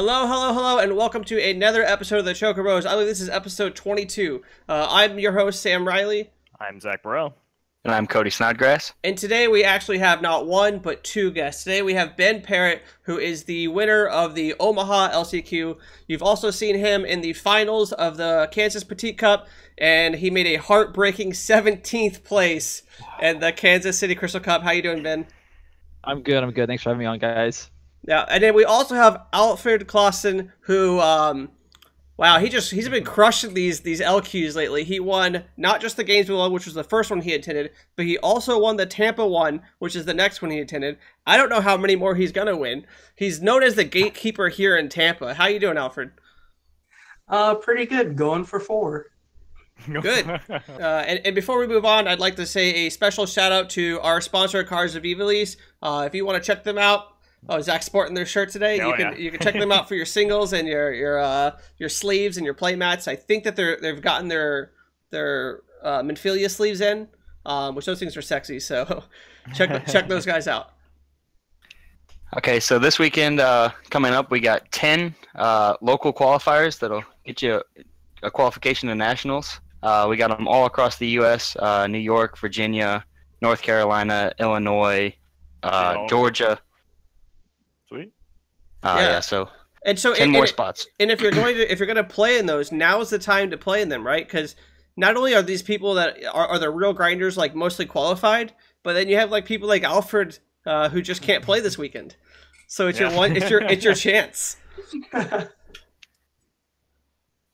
Hello, hello, hello, and welcome to another episode of the Chocobros. I believe this is episode 22. Uh, I'm your host, Sam Riley, I'm Zach Burrell. And I'm Cody Snodgrass. and today we actually have not one but two guests. Today we have Ben Parrott, who is the winner of the Omaha LCQ. You've also seen him in the finals of the Kansas Petite Cup, and he made a heartbreaking 17th place in the Kansas City Crystal Cup. How you doing, Ben? I'm good. I'm good. Thanks for having me on, guys. Yeah, and then we also have Alfred Clausen, who, um, wow, he just he's been crushing these these LQs lately. He won not just the Gainesville one, which was the first one he attended, but he also won the Tampa one, which is the next one he attended. I don't know how many more he's gonna win. He's known as the gatekeeper here in Tampa. How you doing, Alfred? Uh, pretty good. Going for four. Good. Uh, and, and before we move on, I'd like to say a special shout out to our sponsor, Cars of Evilise. Uh, if you want to check them out, oh, Zach's sporting their shirt today. Oh, you can yeah. you can check them out for your singles and your your uh, your sleeves and your play mats. I think that they're they've gotten their their uh, Minfilia sleeves in, um, which those things are sexy. So check check those guys out. Okay, so this weekend uh, coming up, we got 10 uh, local qualifiers that'll get you a, a qualification to nationals. Uh, we got them all across the U.S. Uh, New York, Virginia, North Carolina, Illinois, uh, Yeah. Georgia. Sweet. Uh, Yeah. yeah. so And so 10 and- more and- spots. And if you're going to if you're going to play in those, now is the time to play in them, right? Because not only are these people that are, are the real grinders like mostly qualified, but then you have like people like Alfred uh, who just can't play this weekend. So it's your one it's your it's your chance.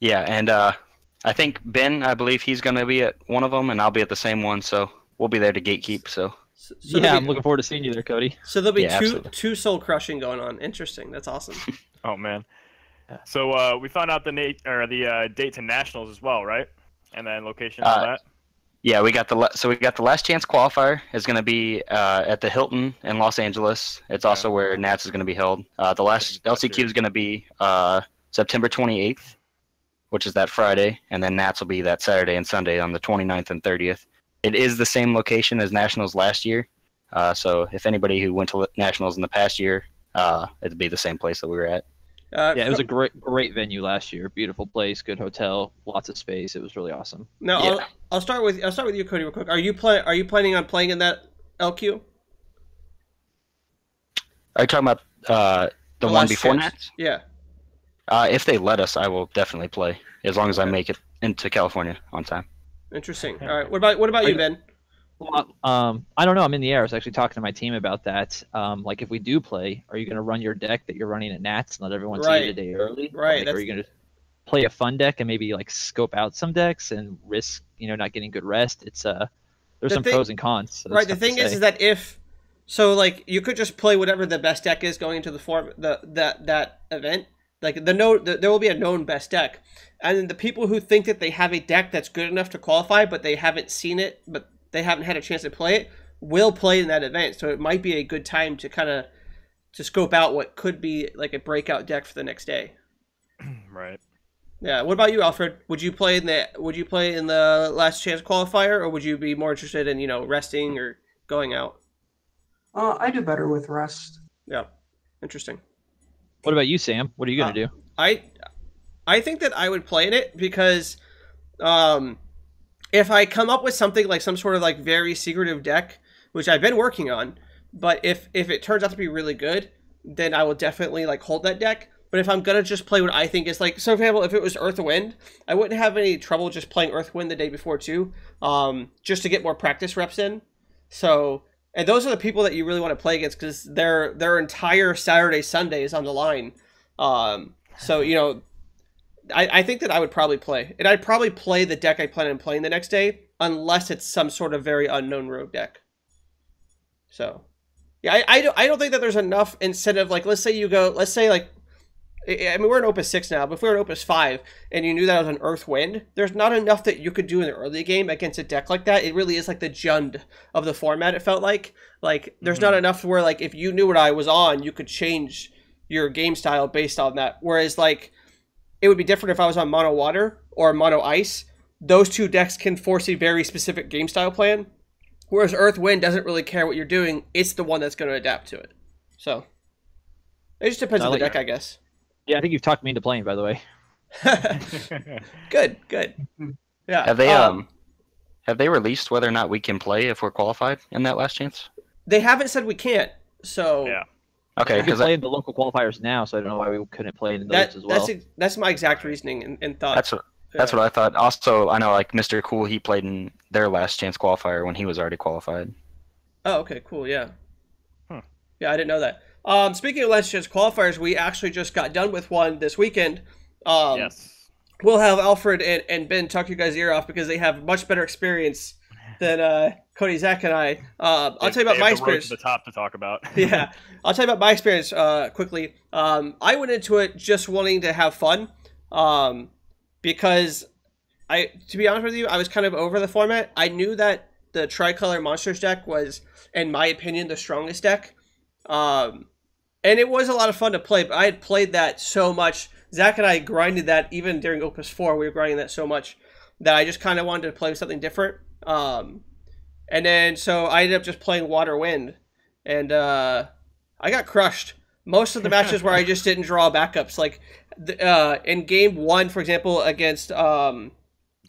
Yeah, and uh, I think Ben, I believe he's going to be at one of them, and I'll be at the same one, so we'll be there to gatekeep. So So, so yeah, there'll I'm looking forward to seeing you there, Cody. so there'll be Yeah, two absolutely. two soul crushing going on. Interesting. That's awesome. Oh man. So uh, we found out the nate or the uh, date to nationals as well, right? And then location and all Uh, that. Yeah, we got the la- so we got the last chance qualifier is going to be uh, at the Hilton in Los Angeles. It's Yeah. also where Nats is going to be held. Uh, the last LCQ is going to be uh, September 28th, which is that Friday, and then Nats will be that Saturday and Sunday on the 29th and 30th. It is the same location as Nationals last year, uh, so if anybody who went to Nationals in the past year, uh, it'd be the same place that we were at. Uh, Yeah, it was a great, great venue last year. Beautiful place, good hotel, lots of space. It was really awesome. now yeah. I'll, I'll start with I'll start with you, Cody, real quick. Are you play Are you planning on playing in that LQ? Are you talking about uh, the, The one before. Nats? Yeah. Uh, if they let us, I will definitely play as long as I make it into California on time. Interesting. All right. What about what about Are you, Ben? Well, Um, I don't know. I'm in the air. I was actually talking to my team about that. Um, like if we do play, are you going to run your deck that you're running at Nats and let everyone see Right. it a day early? Right, Like, are you going to play a fun deck and maybe like scope out some decks and risk, you know, not getting good rest? It's uh, there's The some thing- pros and cons. so right. The thing is, is that if so, like you could just play whatever the best deck is going into the form the that that event. Like the no, the, there will be a known best deck, and then the people who think that they have a deck that's good enough to qualify, but they haven't seen it, but they haven't had a chance to play it, will play in that event. So it might be a good time to kind of to scope out what could be like a breakout deck for the next day. Right. Yeah. What about you, Alfred? Would you play in the Would you play in the last chance qualifier, or would you be more interested in you know resting or going out? Uh, I do better with rest. Yeah. Interesting. what about you, Sam? What are you going to do? I I think that I would play in it because um if I come up with something like some sort of like very secretive deck, which I've been working on, but if if it turns out to be really good, then I will definitely like hold that deck. But if I'm gonna just play what I think is like, so for example, if it was Earth Wind, I wouldn't have any trouble just playing Earth Wind the day before too, um, just to get more practice reps in. So, and those are the people that you really want to play against because their their entire Saturday Sunday is on the line. Um, so you know, I, I think that I would probably play, and I'd probably play the deck I plan on playing the next day, unless it's some sort of very unknown rogue deck. So, yeah, I, I, don't, I don't think that there's enough incentive. Like, let's say you go, let's say like, I mean, we're in Opus six now, but if we were in Opus five and you knew that was an Earth Wind, there's not enough that you could do in the early game against a deck like that. It really is like the Jund of the format. It felt like like there's not mm-hmm. enough where like if you knew what I was on, you could change your game style based on that. Whereas like it would be different if I was on mono water or mono ice. Those two decks can force a very specific game style plan. Whereas Earth Wind doesn't really care what you're doing; it's the one that's going to adapt to it. So it just depends I on the like- deck, I guess. Yeah, I think you've talked me into playing, by the way. good, good. Yeah. Have they um, have they released whether or not we can play if we're qualified in that last chance? They haven't said we can't. So Yeah. Okay, because play in the local qualifiers now, so I don't know why we couldn't play in those that, as well. that's ex- that's my exact reasoning and, and thought. that's what that's Yeah. what I thought. Also, I know like Mr. Cool, he played in their last chance qualifier when he was already qualified. Oh, okay, cool. Yeah. Hmm. Yeah, I didn't know that. Um, speaking of Let's Chance qualifiers, we actually just got done with one this weekend. Um, yes. We'll have Alfred and, and Ben talk your guys' ear off because they have much better experience than uh, Cody, Zach, and I. Um, I'll They- tell you about my have the road experience. to the top to talk about. yeah, I'll tell you about my experience uh, quickly. Um, I went into it just wanting to have fun, um, because I, to be honest with you, I was kind of over the format. I knew that the tricolor monsters deck was, in my opinion, the strongest deck, um, and it was a lot of fun to play. But I had played that so much. Zach and I grinded that even during Opus Four. We were grinding that so much that I just kind of wanted to play something different. Um, and then so I ended up just playing Water Wind and uh, I got crushed. Most of the matches where I just didn't draw backups, like uh, in game one, for example, against um,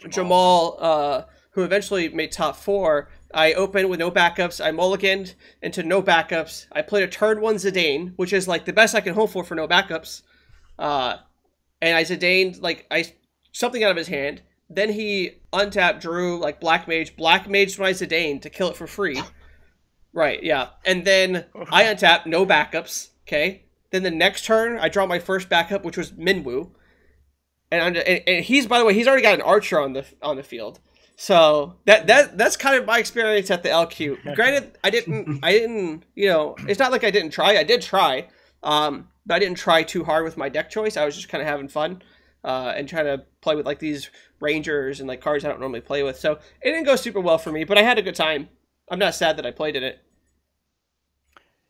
Jamal, uh, who eventually made top four, I opened with no backups. I mulliganed into no backups. I played a turn one Zidane, which is like the best I can hope for for no backups. Uh, and I Zidaned like I something out of his hand. Then he untapped, drew like Black Mage, Black Mage my Zidane to kill it for free. Right, yeah. And then I untap, no backups. Okay. Then the next turn, I draw my first backup, which was Minwu. And, I'm, and, and he's by the way, he's already got an archer on the on the field. So that that that's kind of my experience at the LQ. Granted, I didn't I didn't you know it's not like I didn't try. I did try, um, but I didn't try too hard with my deck choice. I was just kind of having fun uh, and trying to play with like these rangers and like cards I don't normally play with. So it didn't go super well for me, but I had a good time. I'm not sad that I played in it.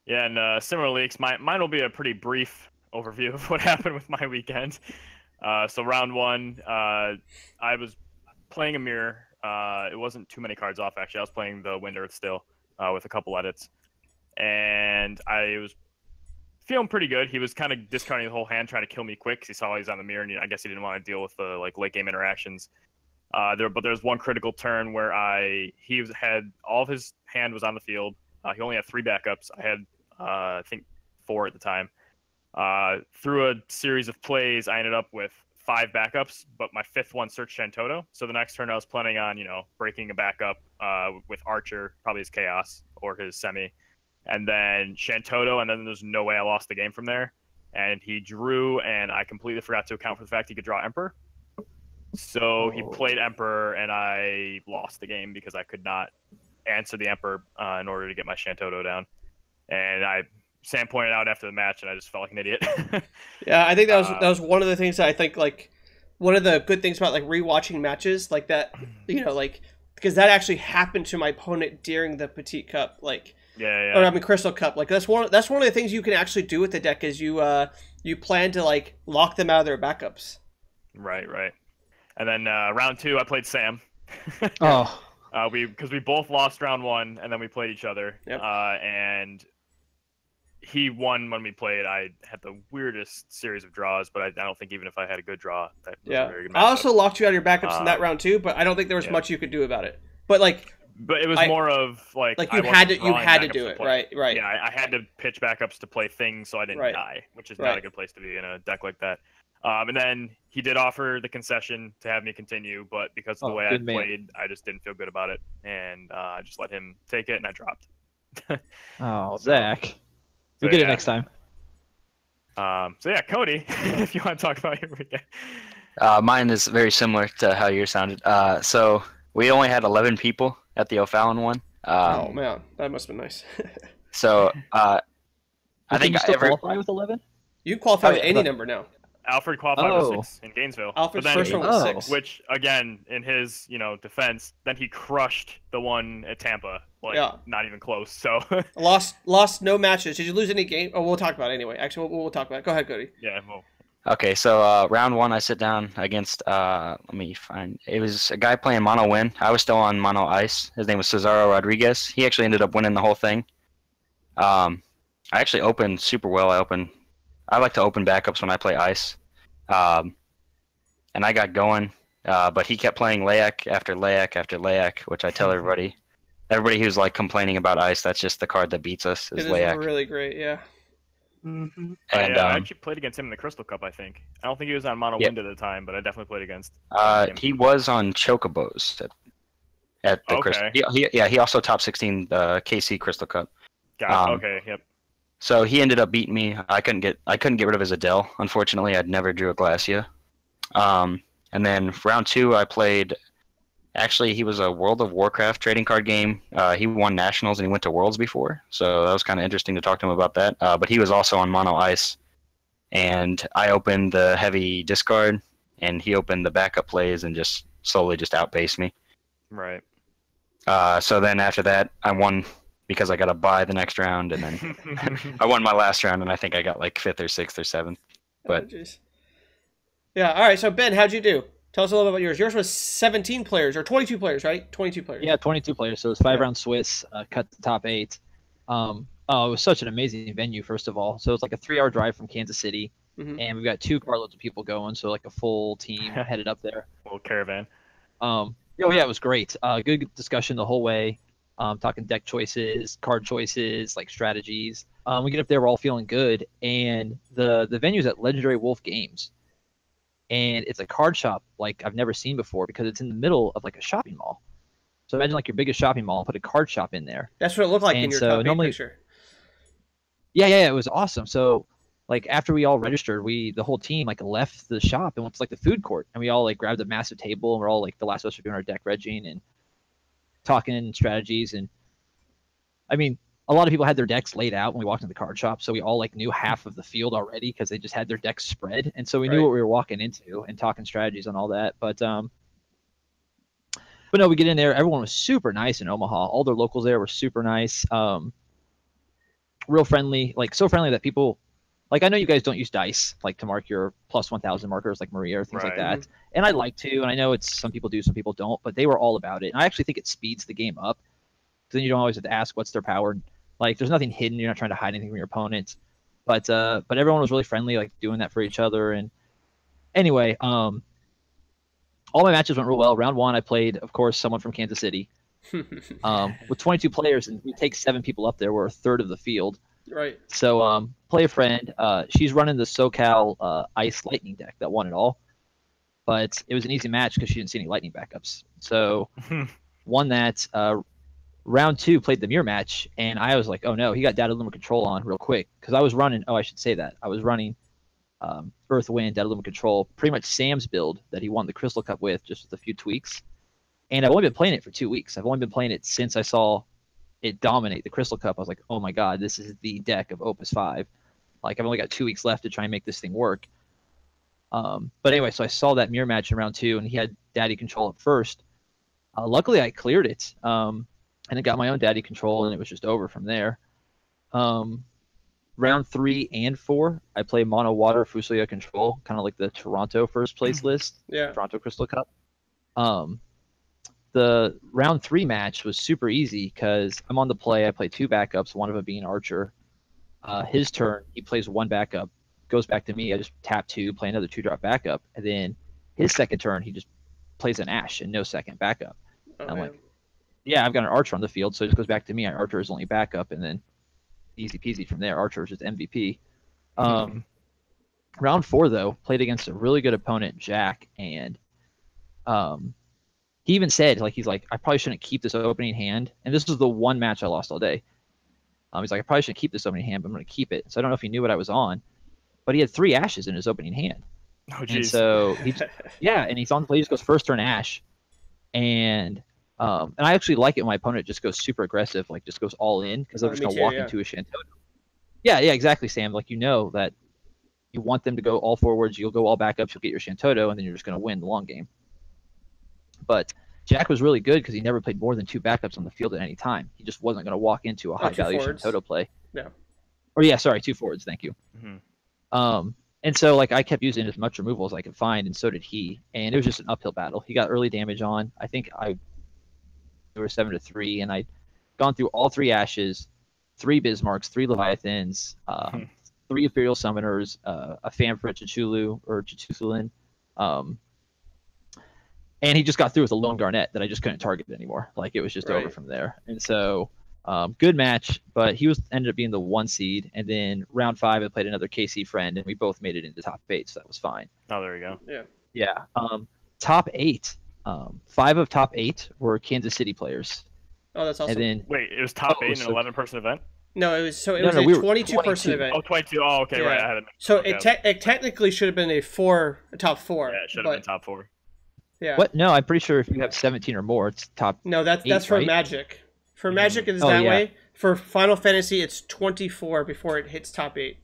Yeah, and uh, similar leaks. My, mine will be a pretty brief overview of what happened with my weekend. Uh, so round one, uh, I was playing a mirror. Uh, it wasn't too many cards off actually. I was playing the Wind Earth still uh, with a couple edits, and I was feeling pretty good. He was kind of discarding the whole hand, trying to kill me quick he saw he was on the mirror, and I guess he didn't want to deal with the like late game interactions. Uh, there, but there was one critical turn where I he was, had all of his hand was on the field. Uh, he only had three backups. I had uh, I think four at the time. Uh, through a series of plays, I ended up with five backups, but my fifth one searched Shantoto. So the next turn, I was planning on, you know, breaking a backup uh, with Archer, probably his Chaos or his Semi, and then Shantoto, and then there's no way I lost the game from there. And he drew, and I completely forgot to account for the fact he could draw Emperor. So he Oh. played Emperor, and I lost the game because I could not answer the Emperor uh, in order to get my Shantoto down. And I Sam pointed out after the match, and I just felt like an idiot. Yeah, I think that was Uh, that was one of the things that I think like one of the good things about like rewatching matches like that, you know, like because that actually happened to my opponent during the Petite Cup, like yeah, yeah. or I mean Crystal Cup. Like that's one that's one of the things you can actually do with the deck is you uh you plan to like lock them out of their backups. Right, right. And then uh, round two, I played Sam. Oh, Uh, we because we both lost round one, and then we played each other. Yep. Uh, and he won when we played. I had the weirdest series of draws, but I, I don't think even if I had a good draw, that was a Yeah, very good I also locked you out of your backups in that Um, round too, but I don't think there was yeah. much you could do about it. But like But it was I- more of like like you wasn't had to you had to do it, play. right? Right. Yeah, I, I had to pitch backups to play things so I didn't Right. die, which is Right. not a good place to be in a deck like that. Um, and then he did offer the concession to have me continue, but because of the Oh, way I man. played, I just didn't feel good about it, and uh, I just let him take it, and I dropped. oh, Zach. So, You'll get yeah. it next time. Um, so yeah, Cody, if you want to talk about your weekend. Uh, mine is very similar to how yours sounded. Uh, so we only had 11 people at the O'Fallon one. oh Um, man, that must have been nice. so uh, I think you still every, qualify with eleven? you qualify Oh, with any but- number now. Alfred qualified Oh. with six in Gainesville. Alfred's but then, first one was Oh. six. which again, in his you know defense, then he crushed the one at Tampa, like Yeah. not even close. So Lost lost no matches. Did you lose any game? Oh, we'll talk about it anyway. Actually, we'll, we'll talk about it. Go ahead, Cody. yeah, well, Okay, so uh, round one, I sit down against. Uh, let me find. It was a guy playing mono win. I was still on mono ice. His name was Cesaro Rodriguez. He actually ended up winning the whole thing. Um, I actually opened super well. I opened I like to open backups when I play ice, um, and I got going. Uh, but he kept playing Layak after Layak after Layak, which I tell everybody, everybody who's like complaining about ice, that's just the card that beats us It is is Layak. really great. Yeah. Hmm I, And uh, I um, actually played against him in the Crystal Cup. I think. I don't think he was on Mono Yeah. Wind at the time, but I definitely played against. uh, him. he was on Chocobos at, at the Crystal. Okay. He, he, yeah, he also top 16 the KC Crystal Cup. Got um, okay. Yep. So he ended up beating me. I couldn't get I couldn't get rid of his Adele. Unfortunately, I'd never drew a Glacia. Um, and then round two, I played. Actually, he was a World of Warcraft trading card game. Uh, he won nationals and he went to Worlds before, so that was kind of interesting to talk to him about that. Uh, but he was also on mono ice, and I opened the heavy discard, and he opened the backup plays and just slowly just outpaced me. Right. Uh, so then after that, I won because I got a buy the next round, and then I won my last round, and I think I got like fifth or sixth or seventh. But- Oh, yeah. All right. So Ben, how'd you do? Tell us a little bit about yours. Yours was 17 players or 22 players, right? 22 players. Yeah, 22 players. So it was five Yeah. round Swiss, uh, cut the top eight. Um, oh, it was such an amazing venue, first of all. So it's like a three hour drive from Kansas City, Mhm. and we've got two carloads of people going. So like a full team headed up there. Little caravan. Um, oh yeah, it was great. Uh, good discussion the whole way. Um, talking deck choices, card choices, like strategies. Um, we get up there, we're all feeling good, and the the venue's at Legendary Wolf Games, and it's a card shop like I've never seen before because it's in the middle of like a shopping mall. So imagine like your biggest shopping mall, put a card shop in there. That's what it looked like in And your so normally- picture. Yeah, yeah, yeah, it was awesome. So like after we all registered, we the whole team like left the shop and went to like the food court, and we all like grabbed a massive table, and we're all like the last of us were doing our deck regging and talking strategies, and I mean. A lot of people had their decks laid out when we walked into the card shop, so we all like knew half of the field already because they just had their decks spread, and so we knew what we were walking into and talking strategies and all that. But um, but no, we get in there. Everyone was super nice in Omaha. All their locals there were super nice. Um, real friendly, like so friendly that people, like I know you guys don't use dice like to mark your plus one thousand markers like Maria or things like that, and I like to, and I know it's some people do, some people don't, but they were all about it, and I actually think it speeds the game up. Then you don't always have to ask what's their power. Like there's nothing hidden. You're not trying to hide anything from your opponent. But uh, but everyone was really friendly, like doing that for each other. And anyway, um, all my matches went real well. Round one, I played, of course, someone from Kansas City um, with 22 players, and we take seven people up there. We're a third of the field. right. So um, play a friend. Uh, she's running the SoCal uh, Ice Lightning deck that won it all, but it was an easy match because she didn't see any Lightning backups. So won that. Uh, round two played the mirror match, and I was like, oh no, he got Dadaluma control on real quick because I was running. Oh, I should say that I was running um, Earth Wind Dadaluma control, pretty much Sam's build that he won the Crystal Cup with, just with a few tweaks. And I've only been playing it for two weeks. I've only been playing it since I saw it dominate the Crystal Cup. I was like, oh my god, this is the deck of Opus Five. Like I've only got two weeks left to try and make this thing work. Um, but anyway, so I saw that mirror match in round two, and he had Daddy control at first. Uh, luckily, I cleared it, um, and it got my own Daddy control, and it was just over from there. Um, round three and four, I play Mono Water Fusoya control, kind of like the Toronto first place list. Yeah. Toronto Crystal Cup. Um, the round three match was super easy because I'm on the play. I play two backups, one of them being Archer. Uh, his turn, he plays one backup, goes back to me. I just tap two, play another two drop backup, and then his second turn, he just plays an Ash and no second backup. Oh, I'm yeah. like, Yeah, I've got an Archer on the field, so it just goes back to me. Archer is only backup, and then easy peasy from there. Archer is just MVP. Um, round four though, played against a really good opponent, Jack, and um, he even said like he's like I probably shouldn't keep this opening hand, and this was the one match I lost all day. Um, he's like I probably shouldn't keep this opening hand, but I'm going to keep it. So I don't know if he knew what I was on, but he had three ashes in his opening hand. Oh And so he, yeah, and he's on the play. He just goes first turn Ash, and um, and I actually like it when my opponent just goes super aggressive, like just goes all in because they're Oh, just gonna too, walk yeah. into a Shantoto. Yeah, yeah, exactly, Sam. Like you know that you want them to go all forwards, you'll go all backups, you'll get your Shantoto, and then you're just gonna win the long game. But Jack was really good because he never played more than two backups on the field at any time. He just wasn't gonna walk into a Oh, high two value forwards. Shantoto play. Yeah. Or yeah, sorry, two forwards. Thank you. Mhm. Um, and so like I kept using as much removal as I could find, and so did he. And it was just an uphill battle. He got early damage on. I think I we were seven to three, and I'd gone through all three ashes, three Bismarcks, three Leviathans, um, three Ethereal Summoners, uh, a Famfrit Chichulu or Chichulin, um, and he just got through with a lone Garnet that I just couldn't target anymore. Like it was just over from there. And so, um, good match, but he was ended up being the one seed. And then round five, I played another KC friend, and we both made it into top eight, so that was fine. Oh, there you go. Yeah. Um, top eight, um, five of top eight were Kansas City players, Oh, that's awesome. and then Wait, it was top Oh, eight in so- an 11 person event? no, it was so it No, was no, a we were 22 person event. Oh, 22. Oh, okay, right. I had it. So okay. it, te- it technically should have been a four, a top four. Yeah, it should have but, been top four. Yeah. what? No, I'm pretty sure if you have 17 or more, it's top. No, that's Eight, that's for right? Magic. For Mhm. Magic, it's Oh, that yeah. way. For Final Fantasy, it's 24 before it hits top eight.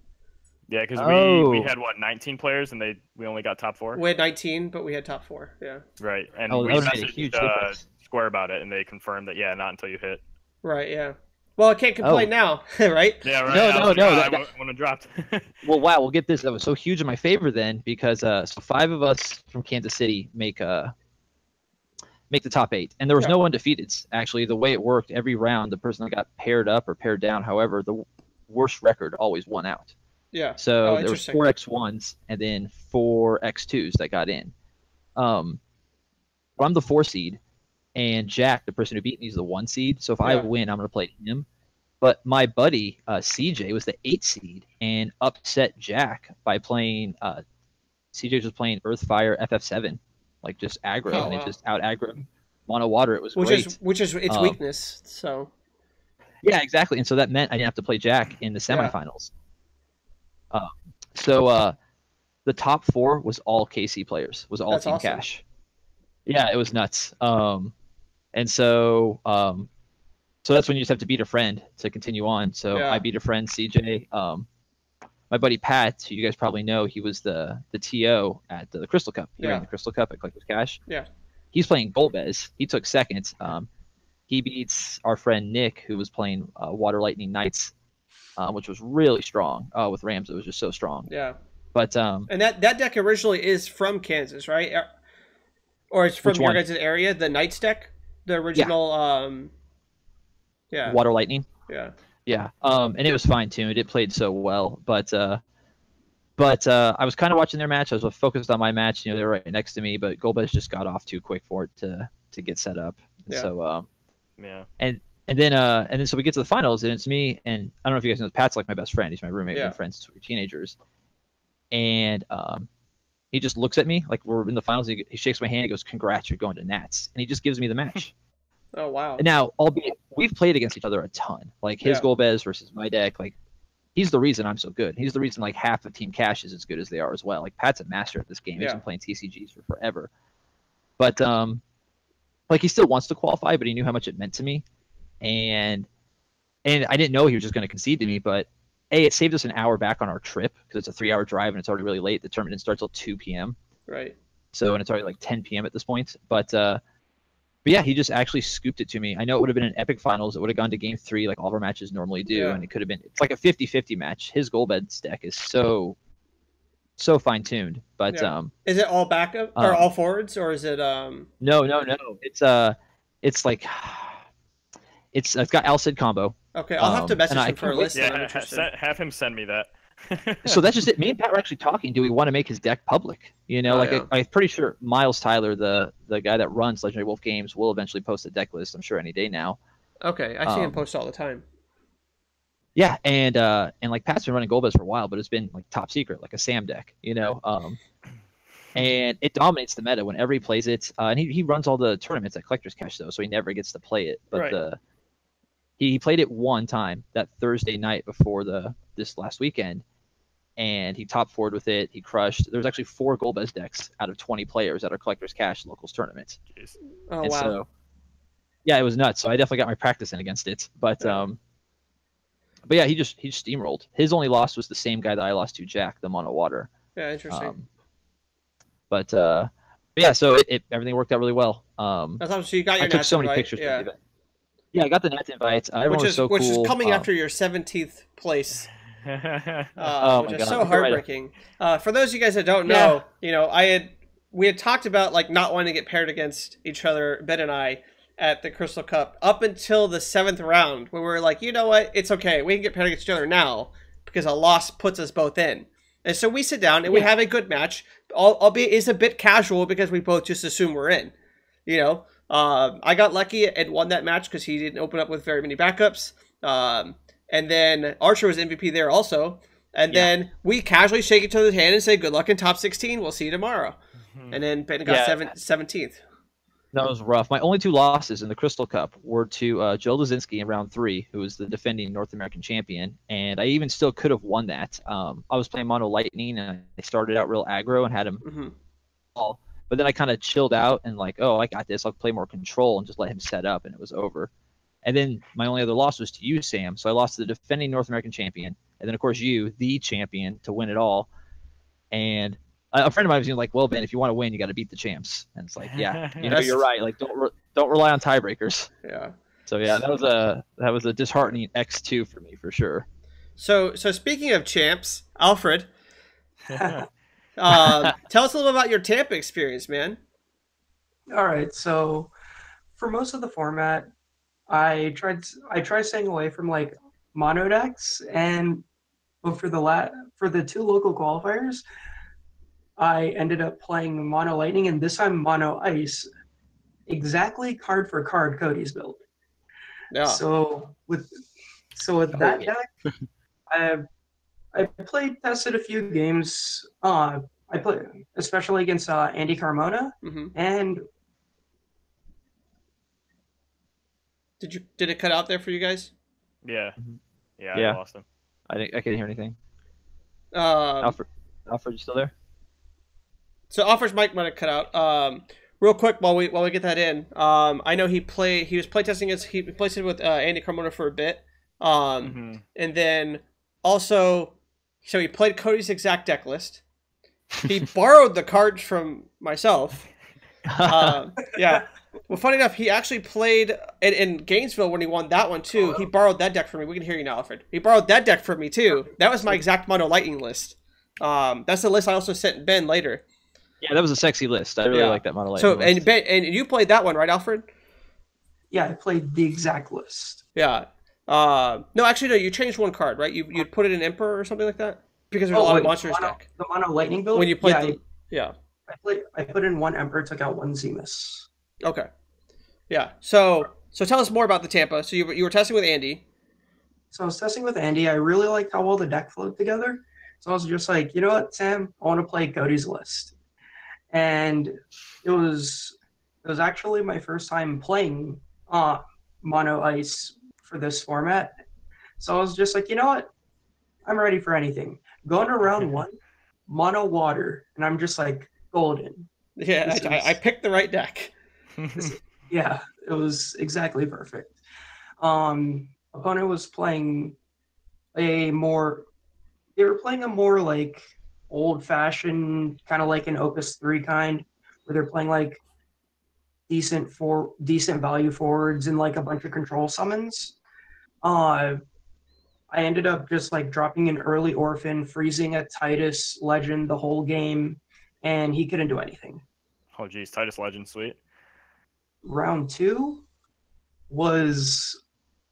Yeah, because Oh. we, we had, what, 19 players and they we only got top four? We had 19, but we had top four. Yeah. Right. And Oh, we that would have made a messaged huge uh. Square about it and they confirmed that, yeah, not until you hit. Right. Yeah. Well, I can't complain Oh. now, right? Yeah, right. No, I no, was no, like, that- I want to dropped. Well, wow, we'll get this. That was so huge in my favor then, because uh, so five of us from Kansas City make uh make the top eight, and there was Yeah. no undefeateds. Actually, the way it worked, every round, the person that got paired up or paired down, however, the worst record always won out. Yeah. So Oh, there was four X ones and then four X twos that got in. Um, well, I'm the four seed, and Jack, the person who beat me, is the one seed. So if I win, I'm gonna play him. But my buddy uh, CJ was the eight seed and upset Jack by playing. Uh, CJ was playing Earth Fire FF7, like just aggro, Oh, and wow. it just out aggro mono water. It was Which great. is which is its Um, weakness. So Yeah, exactly. And so that meant I didn't have to play Jack in the Yeah. Uh, so uh, the top four was all KC players, was all That's Team awesome. Cash. Yeah, it was nuts. Um, and so um, so that's when you just have to beat a friend to continue on. So Yeah. I beat a friend, CJ. Um, my buddy Pat, who you guys probably know, he was the the TO at the, Crystal Cup. He Yeah. ran the Crystal Cup at Collector's Cash. Yeah. He's playing Golbez. He took second. Um, he beats our friend Nick, who was playing uh, Water Lightning Knights, uh, which was really strong. Uh, with Rams, it was just so strong. yeah. But um, And that that deck originally is from Kansas, right? Uh, Or it's from Which your guys' area, the Knights deck, the original. Um. Yeah. Water Lightning, Yeah. yeah. Um, and it was fine tuned. It played so well, but uh, but uh, I was kind of watching their match. I was focused on my match. You know, they were right next to me, but Golbez just got off too quick for it to to get set up. And Yeah. So um, yeah. and then uh and then so we get to the finals and it's me and I don't know if you guys know Pat's like my best friend. He's my roommate. We've been friends since we were teenagers. And um he just looks at me like we're in the finals. He, he shakes my hand. He goes, "Congrats, you're going to Nats." And he just gives me the match. Oh wow. and now, albeit we've played against each other a ton. Like his Yeah. Golbez versus my deck. Like he's the reason I'm so good. He's the reason like half of Team Cash is as good as they are as well. Like Pat's a master at this game. Yeah. He's been playing TCGs for forever. But um, like he still wants to qualify, but he knew how much it meant to me, and and I didn't know he was just going to concede to me. But a, it saved us an hour back on our trip because it's a three-hour drive and it's already really late. The tournament didn't start till 2 p.m. Right. So and it's already like 10 p.m. at this point. But uh, but yeah, he just actually scooped it to me. I know it would have been an epic finals. It would have gone to game three like all of our matches normally do, Yeah. and it could have been. It's like a 50-50 match. His Golbez deck is so so fine tuned. But Yeah. um, Is it all backup or Um, all forwards or is it um? no, no, no. It's uh, it's like it's it's got Alcid combo. Okay, I'll have to Um, message and I him for a list. Yeah, ha- have him send me that. so that's just it. Me and Pat were actually talking. Do we want to make his deck public? You know, Oh, like yeah. I, I'm pretty sure Miles Tyler, the the guy that runs Legendary Wolf Games, will eventually post a deck list. I'm sure any day now. Okay, I see him Um, post all the time. Yeah, and uh, and like Pat's been running Golbez for a while, but it's been like top secret, like a Sam deck, you know. Um, and it dominates the meta whenever he plays it. Uh, and he, he runs all the tournaments at Collector's Cash though, so he never gets to play it. But Right. the he, he played it one time that Thursday night before the this last weekend, and he top forward with it. He crushed. There's actually four Golbez decks out of 20 players at our Collector's Cash locals tournament. Jeez. Oh and wow. so, yeah, it was nuts. So I definitely got my practice in against it. But Yeah. um, but yeah, he just he just steamrolled. His only loss was the same guy that I lost to, Jack, the mono water. yeah, interesting. Um, but uh, but yeah, so it, it everything worked out really well. Um, That's awesome. So you got your I took so many invite, pictures. Yeah. From the event. Yeah, I got the Nats invites. Uh, everyone Which is so which cool. is coming Um, after your 17th place, uh, Oh which my is God, so you're right. heartbreaking. Uh, for those of you guys that don't know, you know, I had we had talked about like not wanting to get paired against each other, Ben and I, at the Crystal Cup up until the seventh round, where we were like, you know what, it's okay, we can get paired against each other now. because a loss puts us both in. And so we sit down and we have a good match, al- albeit is a bit casual because we both just assume we're in. You know, um, I got lucky and won that match because he didn't open up with very many backups. Um, and then Archer was MVP there also. And Yeah. then we casually shake each other's hand and say, "Good luck in top 16. We'll see you tomorrow." Mhm. And then Benton got Yeah. seven, 17th. That was rough. My only two losses in the Crystal Cup were to uh, Joe Lazinski in round three, who was the defending North American champion, and I even still could have won that. Um, I was playing Mono Lightning, and I started out real aggro and had him hmm all, but then I kind of chilled out and like, oh, I got this. I'll play more control and just let him set up, and it was over. And then my only other loss was to you, Sam. So I lost to the defending North American champion, and then of course you, the champion, to win it all. And a a friend of mine was even like, "Well, Ben, if you want to win, you got to beat the champs." And it's like, yeah, you know, you're right. Like, don't re- don't rely on tiebreakers. Yeah. So yeah, that was a that was a disheartening X two for me for sure. So, so speaking of champs, Alfred, um, tell us a little about your Tampa experience, man. All right, so for most of the format, I tried I tried staying away from like mono decks, and but for the la- for the two local qualifiers, I ended up playing mono lightning and this time mono ice, exactly card for card Cody's build. Yeah. So with so with Oh, that yeah. deck, I I played tested a few games. Uh, I played especially against uh, Andy Carmona, hmm and Did you did it cut out there for you guys? yeah. Yeah, Yeah. I lost him. I didn't I couldn't hear anything. Um, Alfred, Alfred, you still there? so Alfred's mic might have cut out. Um, real quick while we while we get that in, um, I know he play he was playtesting his he played it with uh, Andy Carmona for a bit. Um, Mhm. and then also so he played Cody's exact deck list. He borrowed the cards from myself. Um, yeah. Well, funny enough, he actually played in, in Gainesville when he won that one too. He borrowed that deck from me. We can hear you now, Alfred. He borrowed that deck from me too. That was my exact mono lightning list. Um, that's the list I also sent Ben later. yeah, that was a sexy list. I really Yeah. like that mono lightning. So and Ben and you played that one, right, Alfred? yeah, I played the exact list. Yeah. Uh, no, actually, no. You changed one card, right? You you put it in Emperor or something like that because there's a lot wait, of monsters mono, deck. The mono lightning build. When you played yeah, the yeah. I, I played. I put in one emperor, took out one Zemus. Okay. Yeah. So so tell us more about the Tampa. So you were- you were testing with Andy. So I was testing with Andy. I really liked how well the deck flowed together. So I was just like, you know what, Sam, I want to play Cody's list. And it was it was actually my first time playing uh mono ice for this format. So I was just like, you know what? I'm ready for anything. Going to round one, mono water, and I'm just like golden. Yeah, I, I, picked the right deck. Yeah, it was exactly perfect. Um, opponent was playing a more, they were playing a more like old fashioned, kind of like an Opus 3 kind, where they're playing like decent for decent value forwards and like a bunch of control summons. Uh, I ended up just like dropping an early orphan, freezing a Titus legend the whole game, and he couldn't do anything. oh geez, Titus Legend, sweet. round two was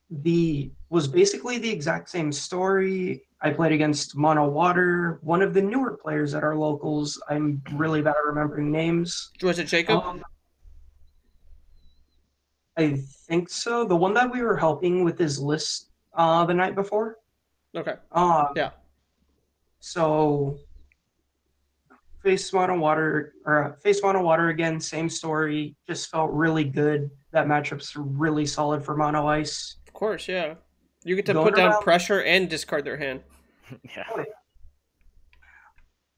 the was basically the exact same story. I played against Mono Water, one of the newer players at our locals. I'm really bad at remembering names. Was it Jacob? Um, I think so. The one that we were helping with his list uh, the night before. okay. Uh, Yeah. So, face mono water or uh, face mono water again, same story. Just felt really good. That matchup's really solid for mono ice. Of course, yeah. You get to Going put down around- pressure and discard their hand. yeah.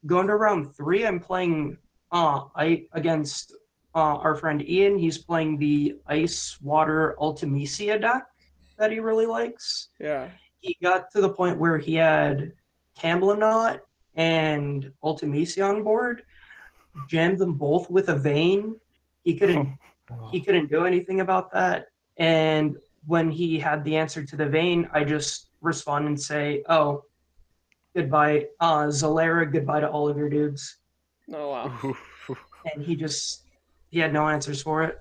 Going to round three, I'm playing uh I against uh, our friend Ian. He's playing the ice water Ultimecia deck that he really likes. Yeah. He got to the point where he had Kam'lanaut and Ultimecia on board, jammed them both with a Vayne. He couldn't he couldn't do anything about that. And when he had the answer to the Vayne, I just respond and say, "Oh, goodbye, uh, Zalera. Goodbye to all of your dudes." Oh wow. And he just he had no answers for it.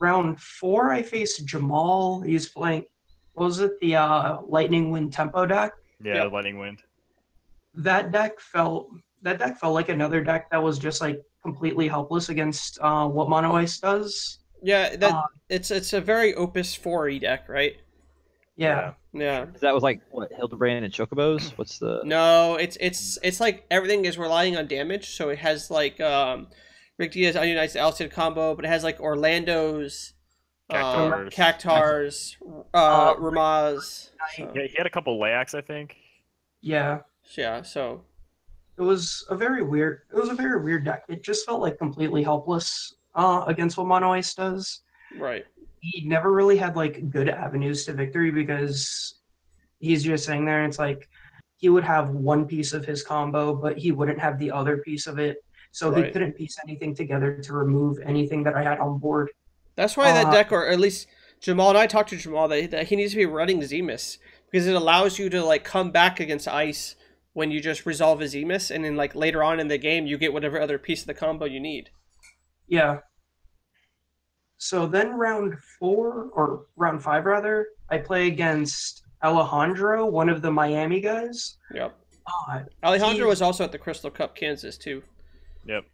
Round four, I faced Jamal. He's playing. What was it? The uh, Lightning Wind Tempo deck. Yeah, Yeah. the lightning wind. that deck felt that deck felt like another deck that was just like completely helpless against uh, what Mono Ice does. Yeah, that Uh, it's it's a very Opus Four E deck, right? yeah, Yeah. That was like what Hildibrand and Chocobos? What's the No, it's it's it's like everything is relying on damage. So it has like um, Rick Diaz Onion Knights Alcid combo, but it has like Orlandeau's, um, Cactuars. Cactuars, uh, Uh, Ramaz. So, Yeah, he had a couple layaks, I think. yeah. yeah, so It was a very weird. It was a very weird deck. It just felt like completely helpless uh, against what Mono Ice does. right. He never really had like good avenues to victory because he's just sitting there and it's like he would have one piece of his combo, but he wouldn't have the other piece of it. So he couldn't piece anything together to remove anything that I had on board. That's why that Uh, deck, or at least Jamal and I talked to Jamal that, that he needs to be running Zemus because it allows you to like come back against ice when you just resolve a Zemus, and then like later on in the game you get whatever other piece of the combo you need. Yeah. So then round four or round five rather, I play against Alejandro, one of the Miami guys. Yep. Uh, Alejandro He- was also at the Crystal Cup Kansas too. Yep.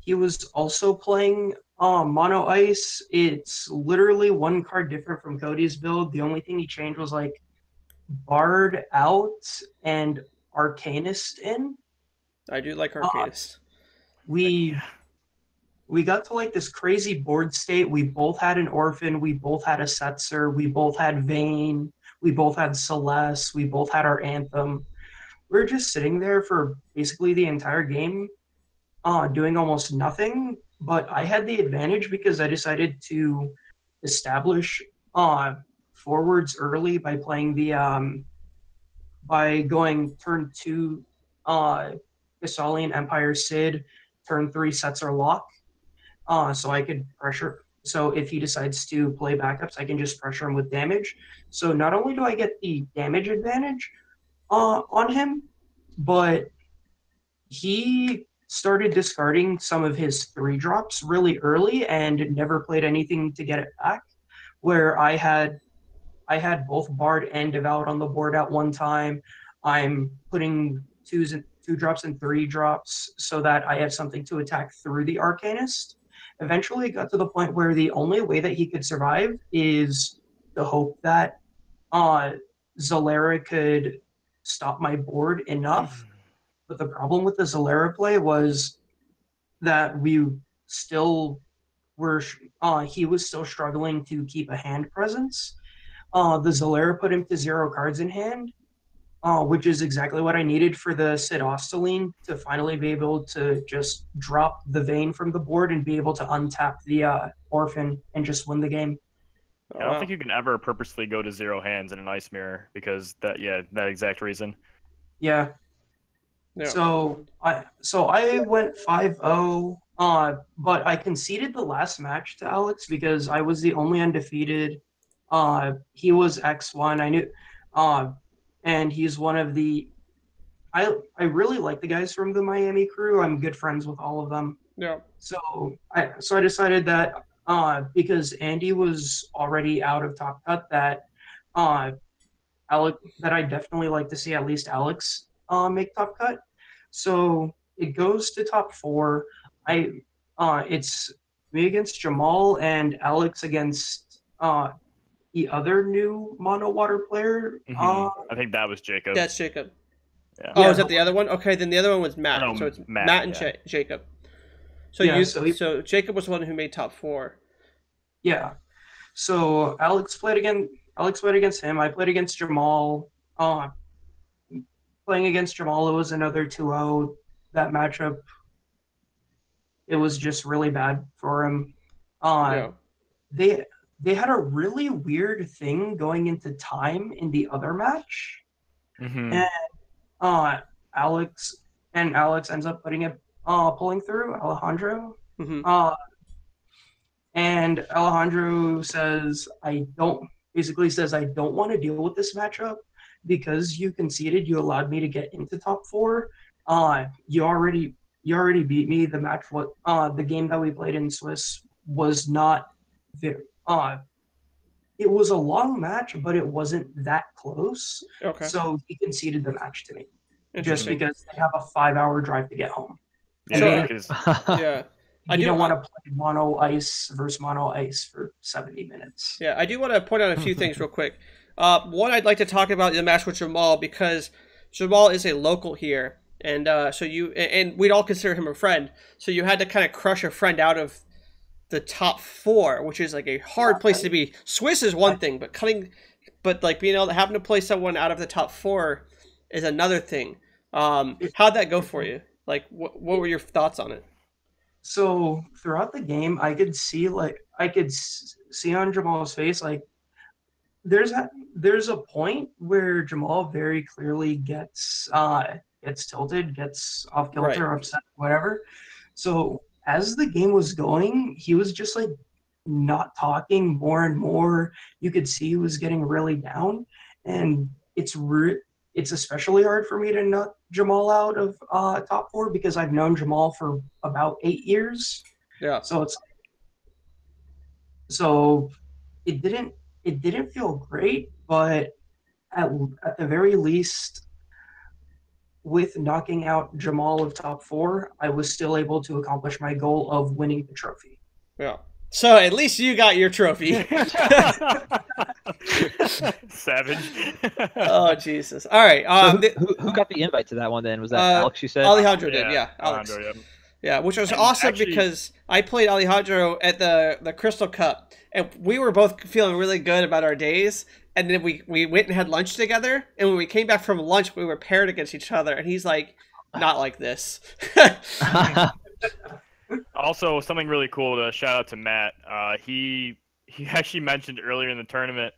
he was also playing uh, Mono Ice. It's literally one card different from Cody's build. The only thing he changed was like Bard out and Arcanist in. I do like Uh, Arcanist. we we got to like this crazy board state. We both had an orphan. We both had a Setzer. We both had Vayne. We both had Celeste. We both had our anthem. We were just sitting there for basically the entire game, uh, doing almost nothing. But I had the advantage because I decided to establish uh, forwards early by playing the um, by going turn two uh, Thessalian Empire Sid turn three Setzer lock. Uh, so I could pressure. So if he decides to play backups, I can just pressure him with damage. So not only do I get the damage advantage uh, on him, but he started discarding some of his three drops really early and never played anything to get it back. Where I had, I had both Bard and Devoured on the board at one time. I'm putting twos and two drops and three drops so that I have something to attack through the Arcanist. Eventually, it got to the point where the only way that he could survive is the hope that uh, Zalera could stop my board enough. But the problem with the Zalera play was that we still were, uh, he was still struggling to keep a hand presence. Uh, the Zalera put him to zero cards in hand, uh, which is exactly what I needed for the Sid Ostaline to finally be able to just drop the Vayne from the board and be able to untap the uh, orphan and just win the game. I don't think you can ever purposely go to zero hands in an ice mirror because that yeah that exact reason. Yeah. Yeah. So I so I went 5-0, uh, but I conceded the last match to Alex because I was the only undefeated. Uh, he was X1. I knew, uh, and he's one of the. I I really like the guys from the Miami crew. I'm good friends with all of them. yeah. So I so I decided that uh, because Andy was already out of Top Cut, that uh, Alec that I definitely like to see at least Alex uh, make Top Cut. So it goes to top four. I uh, it's me against Jamal and Alex against uh, the other new mono water player. Mhm. Uh, I think that was Jacob. That's Jacob. Yeah. Oh, Yeah. is that the other one? Okay, then the other one was Matt. No, so it's Matt, Matt, and yeah. Ja- Jacob. So Yeah, you so so, Jacob was the one who made top four. Yeah. So Alex played against Alex played against him. I played against Jamal. Uh, playing against Jamal, it was another 2-0. That matchup, it was just really bad for him. Uh, yeah. They they had a really weird thing going into time in the other match. Mhm. And uh, Alex and Alex ends up putting it uh, pulling through Alejandro. hmm Uh, and Alejandro says, I don't, basically says, I don't want to deal with this matchup because you conceded, you allowed me to get into top four. Uh, you already, you already beat me. The match, what, uh, the game that we played in Swiss was not very, uh, it was a long match, but it wasn't that close. Okay. So he conceded the match to me just because they have a five hour drive to get home. Yeah, So- yeah. I you do- don't want to play mono ice versus mono ice for 70 minutes. Yeah, I do want to point out a few things real quick. Uh, one, I'd like to talk about is the match with Jamal because Jamal is a local here, and uh, so you and we'd all consider him a friend. So you had to kind of crush a friend out of the top four, which is like a hard place to be. Swiss is one thing, but cutting, but like being able to having to play someone out of the top four is another thing. Um, how'd that go for you? Like, what what were your thoughts on it? So throughout the game, I could see like I could see on Jamal's face like there's a there's a point where Jamal very clearly gets uh gets tilted, gets off kilter, upset, whatever. So as the game was going, he was just like not talking more and more. You could see he was getting really down, and it's re- it's especially hard for me to nut Jamal out of uh, top four because I've known Jamal for about eight years. Yeah. So it's so it didn't it didn't feel great, but at, at the very least, with knocking out Jamal of top four, I was still able to accomplish my goal of winning the trophy. Yeah. So at least you got your trophy. Savage. oh Jesus! All right. So Um, who, who, who got the invite to that one then? Was that Uh, Alex? You said. Alejandro did. Yeah, Alex. Alejandro, yeah. Yeah, which was And awesome actually- because I played Alejandro at the the Crystal Cup, and we were both feeling really good about our days. And then we we went and had lunch together, and when we came back from lunch, we were paired against each other, and he's like, "Not like this." Also, something really cool to shout out to Matt. Uh, he he actually mentioned earlier in the tournament,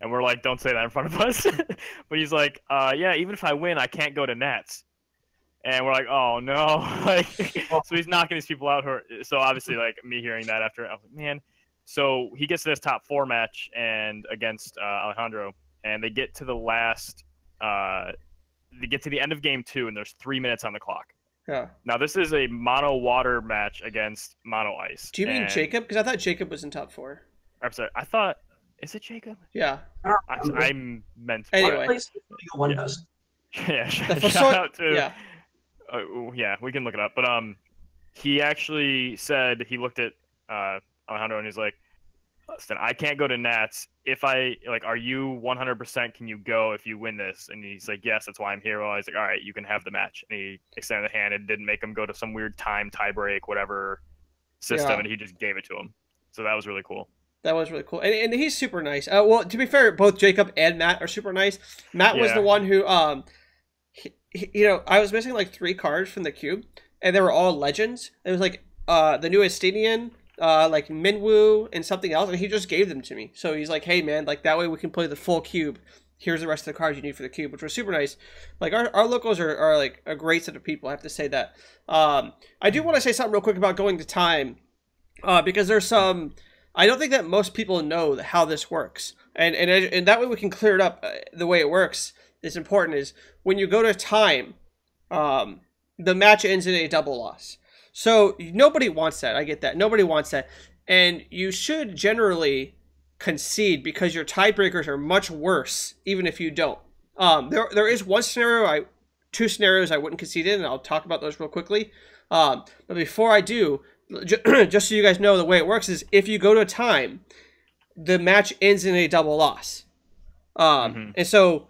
and we're like, don't say that in front of us. but he's like, uh, yeah, even if I win, I can't go to Nats. And we're like, oh no, like, so he's knocking these people out. Who are, so obviously, like me hearing that after, I was like, man. So he gets to this top four match and against uh, Alejandro, and they get to the last, uh, they get to the end of game two, and there's three minutes on the clock. yeah. Now this is a mono water match against mono ice. Do you mean and- Jacob? Because I thought Jacob was in top four. I'm sorry. I thought is it Jacob? Yeah. I don't I, remember. I'm meant. Anyway. Place one Yeah. does. yeah. Shout, shout out to. Yeah. Uh, yeah, we can look it up. But um, he actually said he looked at uh Alejandro and he's like, "Listen, I can't go to Nats. If I like, are you 100%? Can you go if you win this?" And he's like, "Yes, that's why I'm here." Well, he's like, "All right, you can have the match." And he extended the hand and didn't make him go to some weird time tiebreak, whatever system, Yeah. and he just gave it to him. So that was really cool. That was really cool, and, and he's super nice. Uh, well, to be fair, both Jacob and Matt are super nice. Matt was the one who, um, you know, I was missing like three cards from the cube, and they were all legends. It was like uh, the new Estinian, uh, like Minwu, and something else, and he just gave them to me. So he's like, "Hey, man, like that way we can play the full cube. Here's the rest of the cards you need for the cube," which was super nice. Like our, our locals are, are like a great set of people. I have to say that. Um, I do want to say something real quick about going to time, uh, because there's some. I don't think that most people know how this works, and and and that way we can clear it up. uh, The way it works is important. Is when you go to time, um, the match ends in a double loss. So nobody wants that. I get that. Nobody wants that, and you should generally concede because your tiebreakers are much worse, even if you don't. Um, there there is one scenario I, two scenarios I wouldn't concede in, and I'll talk about those real quickly. Um, but before I do, just so you guys know, the way it works is if you go to time, the match ends in a double loss. Um, Mhm. And so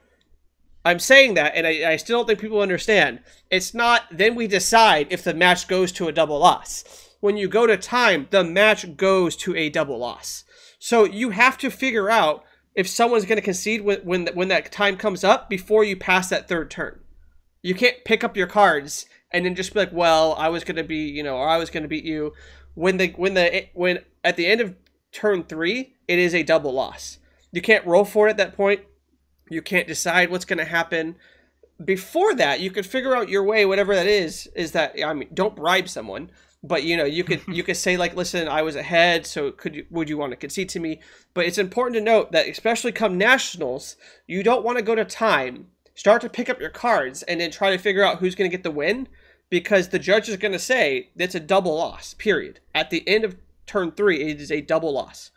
I'm saying that, and I, I still don't think people understand. It's not then we decide if the match goes to a double loss. When you go to time, the match goes to a double loss. So you have to figure out if someone's going to concede when when, when that time comes up before you pass that third turn. You can't pick up your cards and then just be like, "Well, I was going to be, you know, or I was going to beat you." When the when the when at the end of turn three, it is a double loss. You can't roll for it at that point. You can't decide what's going to happen. Before that, you could figure out your way, whatever that is. Is that I mean, don't bribe someone, but you know, you could you could say like, "Listen, I was ahead, so could you would you want to concede to me?" But it's important to note that especially come nationals, you don't want to go to time, start to pick up your cards, and then try to figure out who's going to get the win, because the judge is going to say that's a double loss. Period. At the end of turn three, it is a double loss.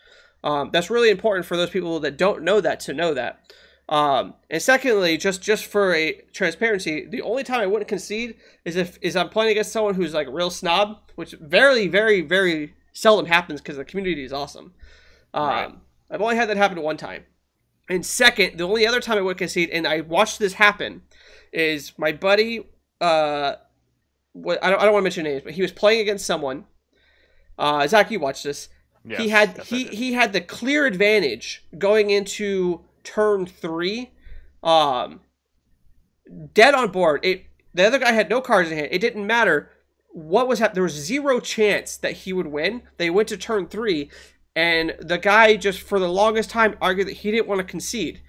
Um, that's really important for those people that don't know that to know that. Um, and secondly, just just for a transparency, the only time I wouldn't concede is if is I'm playing against someone who's like a real snob, which very very very seldom happens because the community is awesome. Um, Right. I've only had that happen one time. And second, the only other time I would concede, and I watched this happen, is my buddy. Uh, what I don't, I don't want to mention names, but he was playing against someone. Uh, Zach, you watched this. Yes, he had yes, he he had the clear advantage going into turn three. Um, dead on board. It the other guy had no cards in hand. It didn't matter what was happening. There was zero chance that he would win. They went to turn three, and the guy just for the longest time argued that he didn't want to concede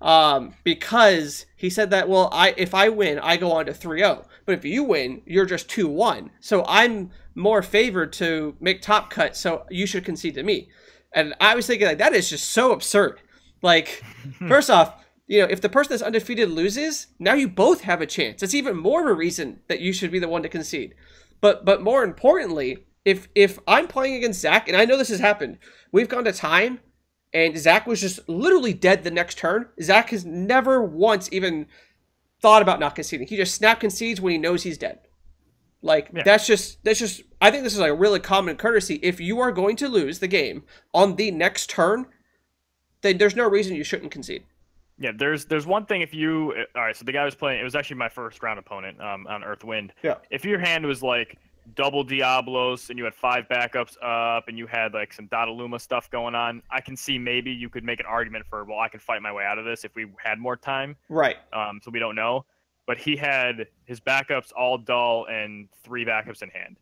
um, because he said that well I if I win I go on to 3-0 but if you win you're just 2-1 so I'm more favored to make top cut so you should concede to me and I was thinking like that is just so absurd like first off you know if the person that's undefeated loses now you both have a chance it's even more of a reason that you should be the one to concede but but more importantly if if I'm playing against Zach and I know this has happened we've gone to time and Zach was just literally dead the next turn. Zach has never once even thought about not conceding. He just snap concedes when he knows he's dead. Like Yeah. that's just that's just I think this is like a really common courtesy. If you are going to lose the game on the next turn, there's no reason you shouldn't concede. Yeah, there's there's one thing if you all right. So the guy was playing. It was actually my first round opponent um, on Earthwind. Yeah. If your hand was like double Diablos and you had five backups up and you had like some Dadaluma stuff going on, I can see maybe you could make an argument for well I can fight my way out of this if we had more time. Right. Um, so we don't know. But he had his backups all dull and three backups in hand,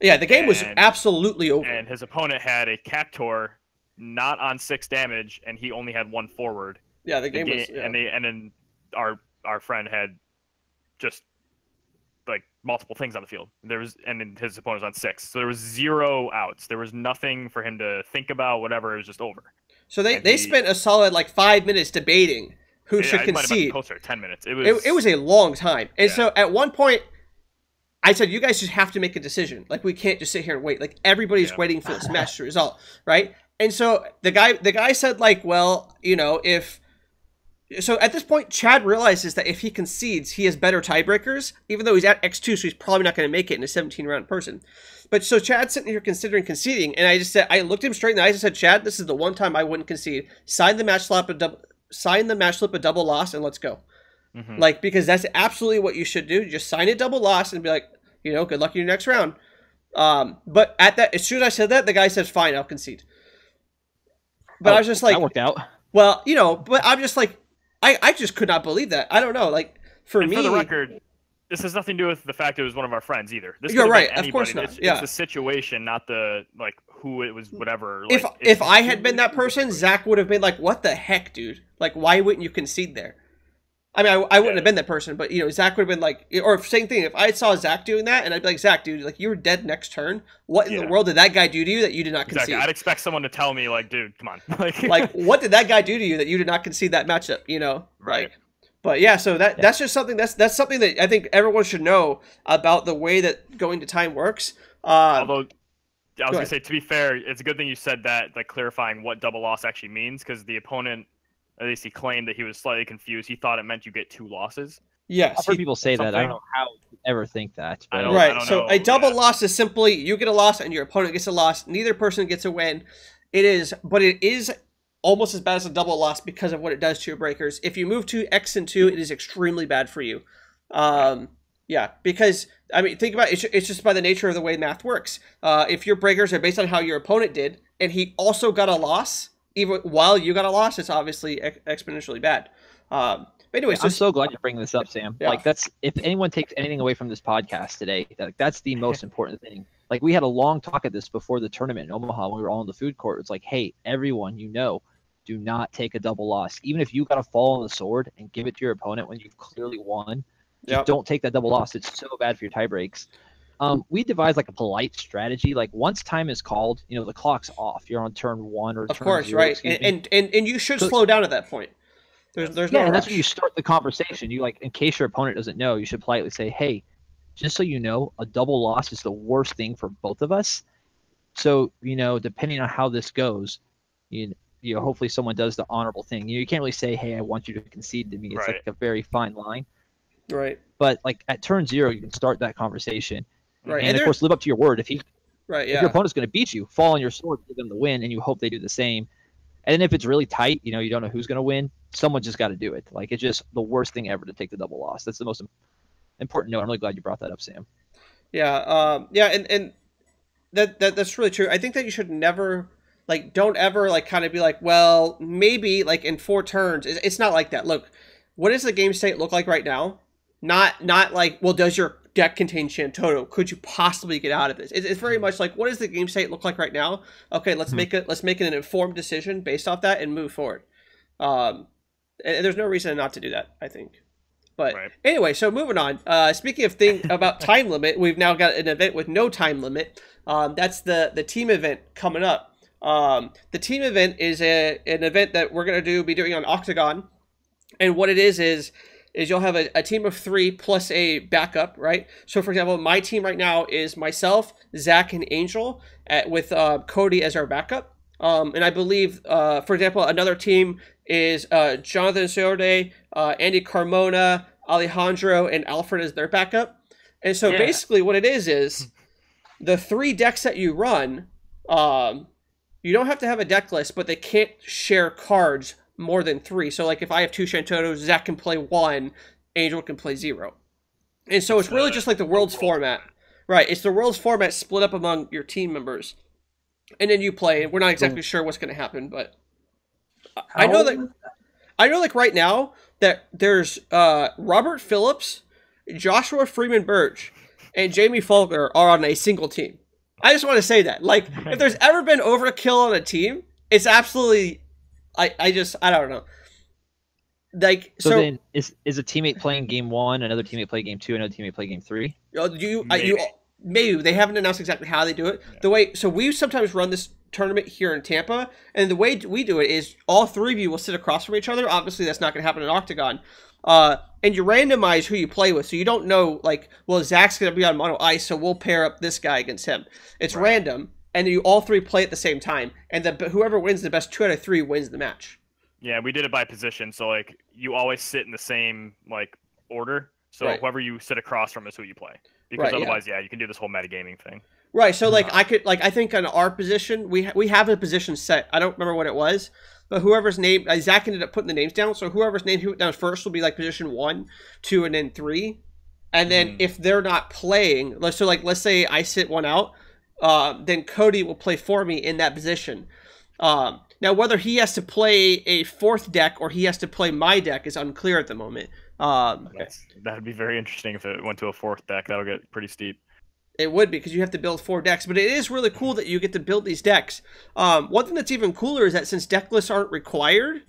Yeah, the game was absolutely over. and his opponent had a Captor not on six damage and he only had one forward. yeah, the the game game, was yeah. and they and then our our friend had just like multiple things on the field. There was and then his opponent was on six, so there was zero outs. There was nothing for him to think about. Whatever, it was just over. So they, and they he- spent a solid like five minutes debating who Yeah, should it might have been concede. closer, ten minutes. It was. It, it was a long time. And Yeah. so at one point, I said, you guys just have to make a decision. Like, we can't just sit here and wait. Like, everybody's Yeah. waiting for this match to result, right? And so the guy, the guy said, like, well, you know, if. So at this point, Chad realizes that if he concedes, he has better tiebreakers, even though he's at X2, so he's probably not going to make it in a 17 round person. But so Chad's sitting here considering conceding, and I just said, I looked him straight in the eyes and said, Chad, this is the one time I wouldn't concede. Sign the match slip a double, sign the match slip a double loss, and let's go. Mhm. Like because that's absolutely what you should do. Just sign it double loss and be like, you know, good luck in your next round. Um, but at that, as soon as I said that, the guy says, "Fine, I'll concede." But oh, I was just like, that worked out. well, you know, but I'm just like, I, I just could not believe that. I don't know, like for and me, for the record, this has nothing to do with the fact it was one of our friends either. This You're could have been right, of course not, It's, yeah. it's the situation, not the like who it was, whatever. if like, if it's- I had been that person, Zach would have been like, "What the heck, dude? Like, why wouldn't you concede there?" I mean, I, I wouldn't Yeah. have been that person, but you know, Zach would have been like, or same thing. If I saw Zach doing that, and I'd be like, "Zach, dude, like you were dead next turn. What in Yeah. the world did that guy do to you that you did not Exactly. concede? I'd expect someone to tell me like, dude, come on. like, like, what did that guy do to you that you did not concede that matchup? You know, Right. Like, but yeah, so that that's just something that's that's something that I think everyone should know about the way that going to time works. Uh, Although I was Go gonna ahead. say, to be fair, it's a good thing you said that, like clarifying what double loss actually means, because the opponent, at least he claimed that he was slightly confused. He thought it meant you get two losses. yes, I've heard he- people say that. I don't know how you ever think that. I but- don't- right. So know, a double yeah. loss is simply you get a loss and your opponent gets a loss. Neither person gets a win. It is, but it is almost as bad as a double loss because of what it does to your breakers. If you move to X and two, it is extremely bad for you. Um, yeah, because I mean, think about it. It's, it's just by the nature of the way math works. Uh, if your breakers are based on how your opponent did, and he also got a loss, even while you got a loss, it's obviously ex- exponentially bad. Um, but anyways, I'm so glad you're bringing this up, Sam. Yeah. Like that's if anyone takes anything away from this podcast today, like that's the most important thing. Like we had a long talk at this before the tournament in Omaha when we were all in the food court. It's like, hey, everyone, you know, do not take a double loss. Even if you got to fall on the sword and give it to your opponent when you've clearly won, just Yep. don't take that double loss. It's so bad for your tie breaks. Um, we devised like a polite strategy. Like once time is called, you know, the clock's off. You're on turn one or of course, zero, right, and, and and and you should So- slow down at that point. There's there's yeah, no and that's when you start the conversation. You like, in case your opponent doesn't know, you should politely say, "Hey, just so you know, a double loss is the worst thing for both of us. So you know, depending on how this goes, you you know, hopefully someone does the honorable thing. You, know, you can't really say, "Hey, I want you to concede to me." It's Right. like a very fine line. Right. But like at turn zero, you can start that conversation, Right. and, And of course live up to your word. If he Right. if Yeah. your opponent's going to beat you, fall on your sword, give them the win, and you hope they do the same. And then if it's really tight, you know, you don't know who's going to win. Someone just got to do it. Like it's just the worst thing ever to take the double loss. That's the most important note. I'm really glad you brought that up, Sam. Yeah, um, yeah, and and that, that that's really true. I think that you should never like don't ever like kind of be like, well, maybe like in four turns. It's, it's not like that. Look, what does the game state look like right now? Not not like, well, does your deck contains Shantoto? Could you possibly get out of this? It's, it's very much like, what does the game state look like right now? Okay, let's make it let's make an informed decision based off that and move forward. Um, and, and there's no reason not to do that. I think. But Right. anyway, so moving on. Uh, speaking of thing about time limit, we've now got an event with no time limit. Um, that's the the team event coming up. Um, the team event is a an event that we're gonna do be doing on Octagon, and what it is is is you'll have a, a team of three plus a backup, right? So, for example, my team right now is myself, Zach, and Angel, at, with uh, Cody as our backup. Um, and I believe, uh, for example, another team is uh, Jonathan Sorde, uh, Andy Carmona, Alejandro, and Alfred as their backup. And so Yeah. basically, what it is is the three decks that you run, um, you don't have to have a deck list, but they can't share cards more than three. So, like, if I have two Shantotos, Zach can play one, Angel can play zero. And so it's, really just like the world's format. Right. It's the world's format split up among your team members. And then you play. We're not exactly sure what's going to happen, but I know that I know, like right now, that there's uh, Robert Phillips, Joshua Freeman Birch, and Jamie Faulkner are on a single team. I just want to say that. Like, if there's ever been overkill on a team, it's absolutely. I, I just I don't know. Like So, so, then is is a teammate playing game one, another teammate play game two, another teammate play game three? Uh, you, uh, you, Maybe. maybe they haven't announced exactly how they do it. The way, so we sometimes run this tournament here in Tampa, and the way we do it is all three of you will sit across from each other. Obviously, that's not going to happen in Octagon. Uh, and you randomize who you play with, so you don't know like, well, Zach's going to be on mono ice, so we'll pair up this guy against him. It's random, and you all three play at the same time, and the whoever wins the best two out of three wins the match. Yeah, we did it by position, so like you always sit in the same like order. So Right. whoever you sit across from is who you play. Because Right, otherwise, yeah. you can do this whole metagaming thing. Right. So like I could like I think on our position we ha- we have a position set. I don't remember what it was, but whoever's name uh, Zach ended up putting the names down. So whoever's name who put down first will be like position one, two, and then three. And then Mhm. if they're not playing, let's so like let's say I sit one out, uh, then Cody will play for me in that position. Um, now whether he has to play a fourth deck or he has to play my deck is unclear at the moment. Um, that'd be very interesting if it went to a fourth deck. That'll get pretty steep. It would be because you have to build four decks, but it is really cool that you get to build these decks. Um, one thing that's even cooler is that since deck lists aren't required,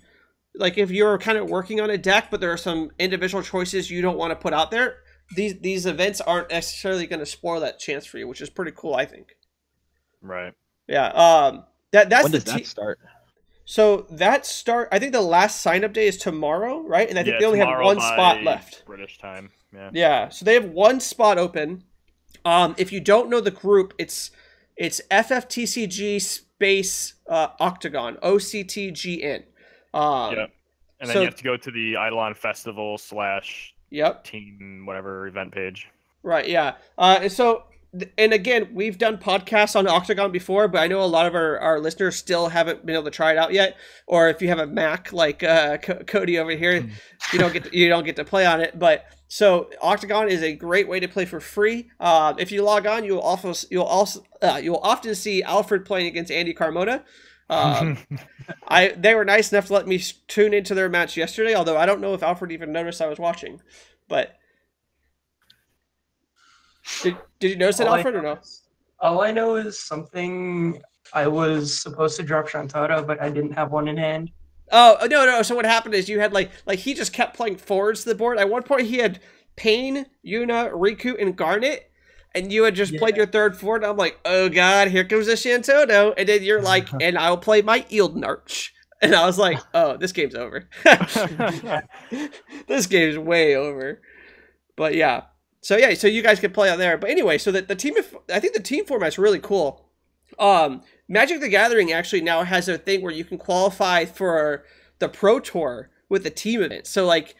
like if you're kind of working on a deck, but there are some individual choices you don't want to put out there, these these events aren't necessarily going to spoil that chance for you, which is pretty cool, I think. Right. Yeah. Um. That that's when the does that te- start? so that start. I think the last sign up day is tomorrow, right? And I think yeah, they only have one spot left. British time. Yeah. Yeah, so they have one spot open. Um, if you don't know the group, it's it's FFTCG space uh, Octagon OCTGN. Um, yeah. And then so- you have to go to the Eidolon Festival slash Yep. team whatever event page. Right. Yeah. Uh, so, and again, we've done podcasts on Octagon before, but I know a lot of our, our listeners still haven't been able to try it out yet. Or if you have a Mac like uh, Co- Cody over here, you don't get to, you don't get to play on it. But so Octagon is a great way to play for free. Uh, if you log on, you'll also you'll also uh, you'll often see Alfred playing against Andy Carmona. Um, I they were nice enough to let me tune into their match yesterday. Although I don't know if Alfred even noticed I was watching, but. Did, did you notice that, All I Alfred, or know no? All I know is something I was supposed to drop Shantara, but I didn't have one in hand. Oh no, no. So what happened is you had like like he just kept playing forwards to the board. At one point, he had Paine, Yuna, Rikku, and Garnet, and you had just played your third forward. I'm like, oh god, here comes the Shantoto, and then you're like, and I'll play my Eald'narche. And I was like, oh, this game's over. this game's way over. But yeah. So yeah, so you guys can play on there. But anyway, so the, the team I think the team format's really cool. um, Magic the Gathering actually now has a thing where you can qualify for the Pro Tour with a team event. So like,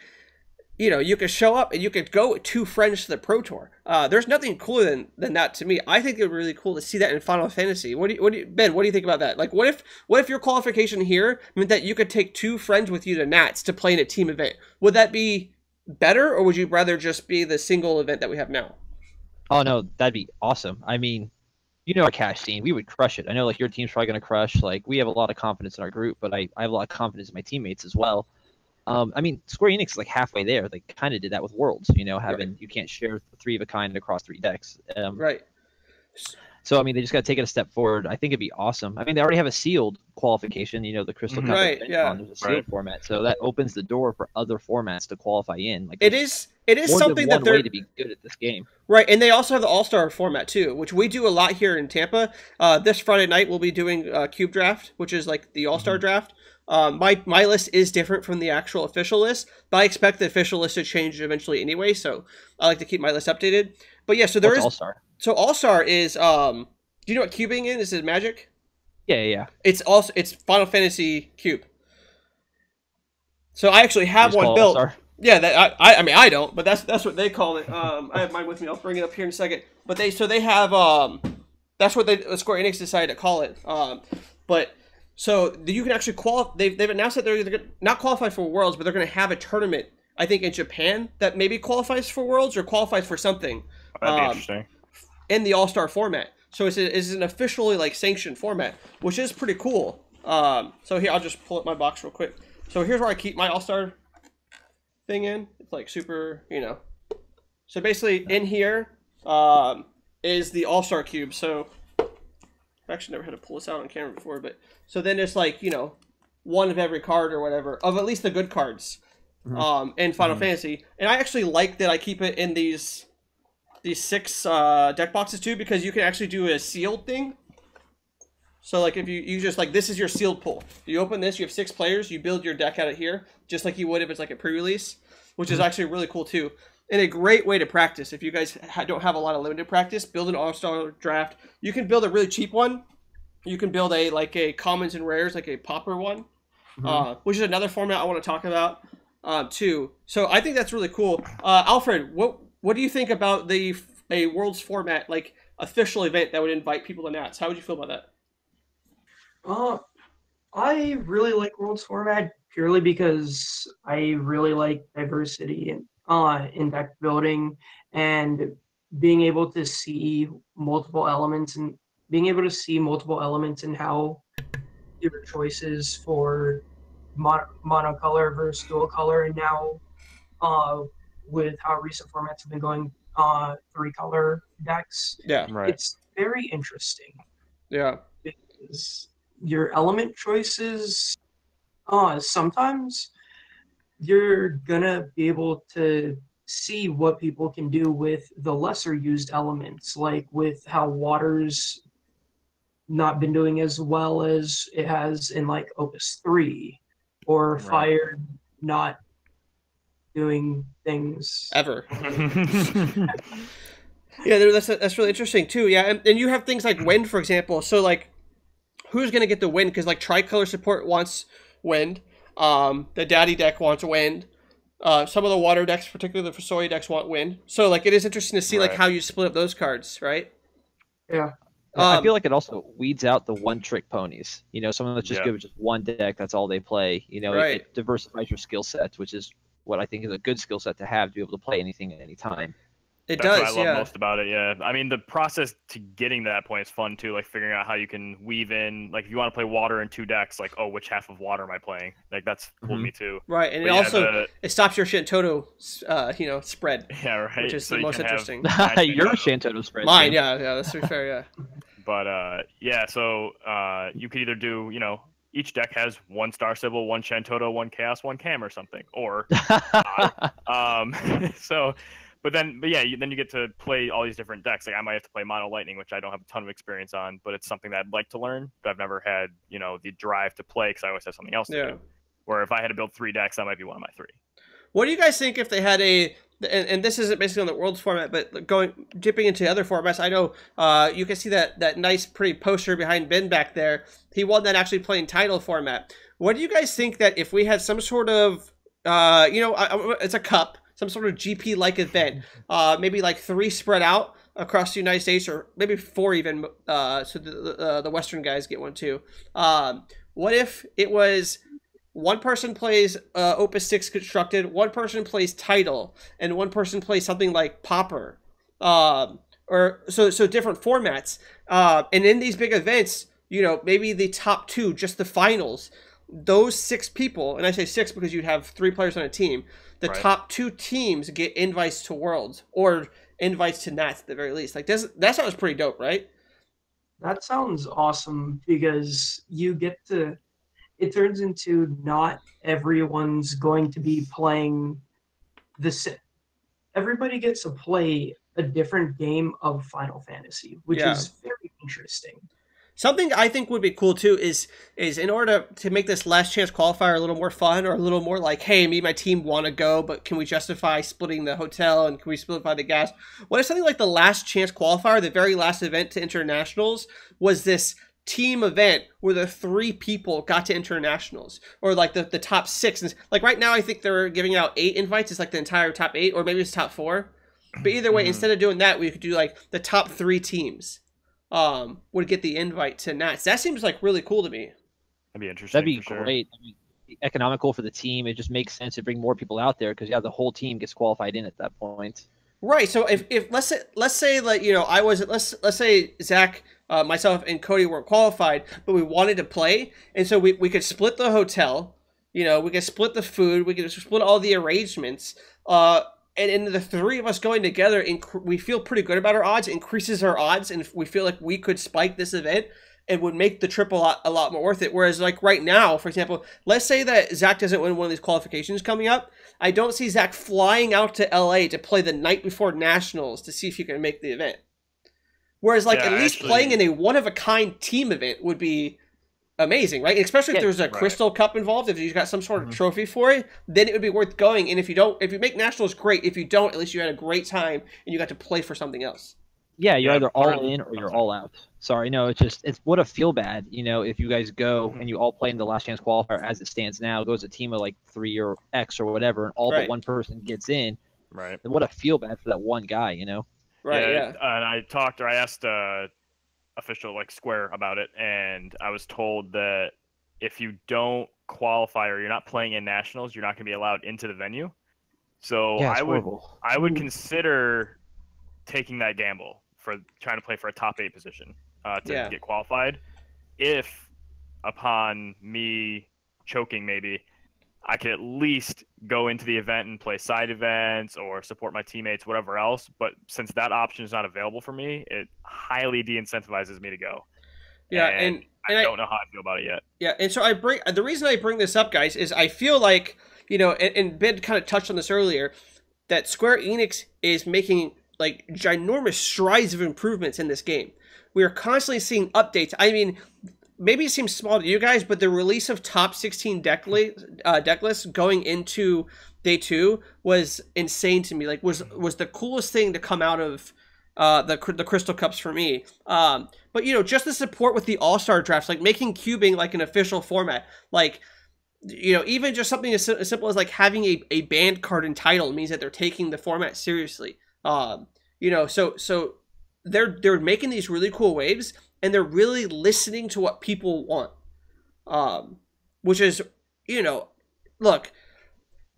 you know, you could show up and you could go with two friends to the Pro Tour. Uh, there's nothing cooler than, than that to me. I think it would be really cool to see that in Final Fantasy. What do you, what do you, Ben? What do you think about that? Like, what if what if your qualification here meant that you could take two friends with you to Nats to play in a team event? Would that be better, or would you rather just be the single event that we have now? Oh no, that'd be awesome. I mean, you know our cash scene, we would crush it. I know like your team's probably gonna crush. Like we have a lot of confidence in our group, but I, I have a lot of confidence in my teammates as well. Um, I mean, Square Enix is like halfway there. They kind of did that with Worlds, you know, having you can't share three of a kind across three decks. Um, Right. So I mean, they just got to take it a step forward. I think it'd be awesome. I mean, they already have a sealed qualification. You know, the Crystal Mhm. Cup. Right, yeah. There's a sealed Right. format, so that opens the door for other formats to qualify in. Like it is. It is something that they're way to be good at this game. Right, and they also have the All Star format too, which we do a lot here in Tampa. Uh, this Friday night we'll be doing uh, Cube Draft, which is like the All Star draft. Um, my my list is different from the actual official list, but I expect the official list to change eventually anyway. So I like to keep my list updated. But yeah, so there is All Star. so All Star is um. Do you know what cubing is? Is it Magic? Yeah, yeah, yeah. It's also it's Final Fantasy Cube. So I actually have one built. All-Star. Yeah, that I, I I mean I don't, but that's that's what they call it. Um, I have mine with me. I'll bring it up here in a second. But they so they have um, that's what they Square Enix decided to call it. Um, but so you can actually qualify. They've they've announced that they're, they're not qualified for Worlds, but they're going to have a tournament. I think in Japan that maybe qualifies for Worlds or qualifies for something That'd be Um, interesting. in the All Star format. So it's, a, it's an officially like sanctioned format, which is pretty cool. Um, so here I'll just pull up my box real quick. So here's where I keep my All Star thing in. It's like super, you know. So basically, in here um, is the All Star cube. So I've actually never had to pull this out on camera before, but so then it's like you know one of every card or whatever of at least the good cards um, in Final Fantasy. And I actually like that I keep it in these these six uh, deck boxes too because you can actually do a sealed thing. So like if you you just like this is your sealed pool. You open this, you have six players. You build your deck out of here just like you would if it's like a pre-release, which is actually really cool too. And a great way to practice if you guys ha- don't have a lot of limited practice. Build an all-star draft. You can build a really cheap one. You can build a like a commons and rares like a popper one, uh, which is another format I want to talk about um, too. So I think that's really cool. Uh, Alfred, what what do you think about the f- a world's format like official event that would invite people to Nats? How would you feel about that? Uh, I really like Worlds format purely because I really like diversity in uh in deck building and being able to see multiple elements and being able to see multiple elements and how different choices for mon- monocolor versus dual color and now uh with how recent formats have been going uh three color decks. Yeah, Right. it's very interesting. Yeah, because your element choices uh sometimes you're gonna be able to see what people can do with the lesser used elements like with how water's not been doing as well as it has in like opus 3 or Right. fire not doing things ever. Yeah, that's that's really interesting too. Yeah, and, and you have things like wind, for example. So like, who's gonna get the wind? Because like tricolor support wants wind. Um, the daddy deck wants wind. Uh, some of the water decks, particularly the Fasori decks, want wind. So like, it is interesting to see like how you split up those cards, right? yeah I Um, feel like it also weeds out the one trick ponies. You know, someone that's just Yeah. good with just one deck, that's all they play. You know, it- Right. it, diversifies your skill set, which is what I think is a good skill set to have to be able to play anything at any time. It That's does, what I love yeah. most about it. Yeah, I mean the process to getting to that point is fun too. Like figuring out how you can weave in, like if you want to play water in two decks, like oh which half of water am I playing? Like that's cool to Mhm. me too. Right, and But it yeah, also the- it stops your Shantoto, uh, you know, spread. yeah, right. Which is so the most interesting. matching Your of- Shantoto spread. Mine, yeah, yeah, that's pretty fair, yeah. But uh, yeah, so uh, you could either do, you know, each deck has one Star Sibyl, one Shantoto, one Chaos, one Cam, or something, or um, so. But then, but yeah, you, then you get to play all these different decks. Like I might have to play Mono Lightning, which I don't have a ton of experience on, but it's something that I'd like to learn. But I've never had, you know, the drive to play because I always have something else to Yeah. do. Where if I had to build three decks, that might be one of my three. What do you guys think if they had a and, and this isn't basically on the world's format, but going dipping into other formats, I know uh, you can see that that nice, pretty poster behind Ben back there. He won that actually playing title format. What do you guys think that if we had some sort of, uh, you know, it's a cup, some sort of GP like event, uh, maybe like three spread out across the United States, or maybe four even, uh, so the uh, the Western guys get one too. Um, what if it was one person plays uh, Opus Six Constructed, one person plays Title, and one person plays something like Popper, um, or so so different formats. Uh, and in these big events, you know, maybe the top two, just the finals, those six people, and I say six because you'd have three players on a team. The right. top two teams get invites to Worlds or invites to Nats at the very least. Like this, that sounds pretty dope, right? That sounds awesome because you get to. It turns into not everyone's going to be playing the same. Everybody gets to play a different game of Final Fantasy, which yeah. is very interesting. Something I think would be cool too is is in order to make this last chance qualifier a little more fun or a little more like, hey, me and my team want to go, but can we justify splitting the hotel and can we split by the gas? What if something like the last chance qualifier, the very last event to internationals, was this team event where the three people got to internationals or like the, the top six and like right now i think they're giving out eight invites it's like the entire top eight or maybe it's top four but either way mm-hmm. instead of doing that we could do like the top three teams um, would get the invite to Nats. That seems like really cool to me. That'd be interesting. That'd be sure. great. I mean, economical for the team. It just makes sense to bring more people out there because yeah, the whole team gets qualified in at that point. Right. So if, if let's say let's say like you know I was let's let's say Zach, uh, myself, and Cody weren't qualified, but we wanted to play, and so we, we could split the hotel. You know, we could split the food. We could split all the arrangements. Uh, and in the three of us going together, inc- we feel pretty good about our odds. Increases our odds, and we feel like we could spike this event. It would make the trip a lot, a lot more worth it. Whereas, like right now, for example, let's say that Zach doesn't win one of these qualifications coming up. I don't see Zach flying out to LA to play the night before nationals to see if he can make the event. Whereas, like yeah, at least actually, playing in a one of a kind team event would be amazing, right? Especially if yeah, there's a right. crystal cup involved, if you got some sort of mm-hmm. trophy for it, then it would be worth going. And if you don't, if you make nationals, great. If you don't, at least you had a great time and you got to play for something else. Yeah, you're yeah, either all in or you're all out. Sorry, no, it's just it's what a feel bad, you know, if you guys go mm-hmm. and you all play in the last chance qualifier as it stands now, goes a team of like three or X or whatever, and all right. but one person gets in. Right. Then what a feel bad for that one guy, you know. Right. Yeah. yeah. And I talked or I asked uh official like Square about it, and I was told that if you don't qualify or you're not playing in nationals, you're not going to be allowed into the venue. So yeah, I would horrible. I would consider taking that gamble for trying to play for a top eight position uh, to yeah. get qualified. If upon me choking, maybe I could at least go into the event and play side events or support my teammates, whatever else. But since that option is not available for me, it highly de-incentivizes me to go. Yeah, and, and, and I don't know how I feel about it yet. Yeah, and so I bring the reason I bring this up, guys, is I feel like you know, and, and Ben kind of touched on this earlier, that Square Enix is making like ginormous strides of improvements in this game. We are constantly seeing updates. I mean, maybe it seems small to you guys, but the release of top 16 deck, li- uh, deck lists going into day two was insane to me. Like, was was the coolest thing to come out of uh, the the Crystal Cups for me. Um, but you know, just the support with the All Star drafts, like making cubing like an official format, like you know, even just something as, as simple as like having a, a band card and title means that they're taking the format seriously. Um, you know, so so they're they're making these really cool waves and they're really listening to what people want. Um, which is, you know, look,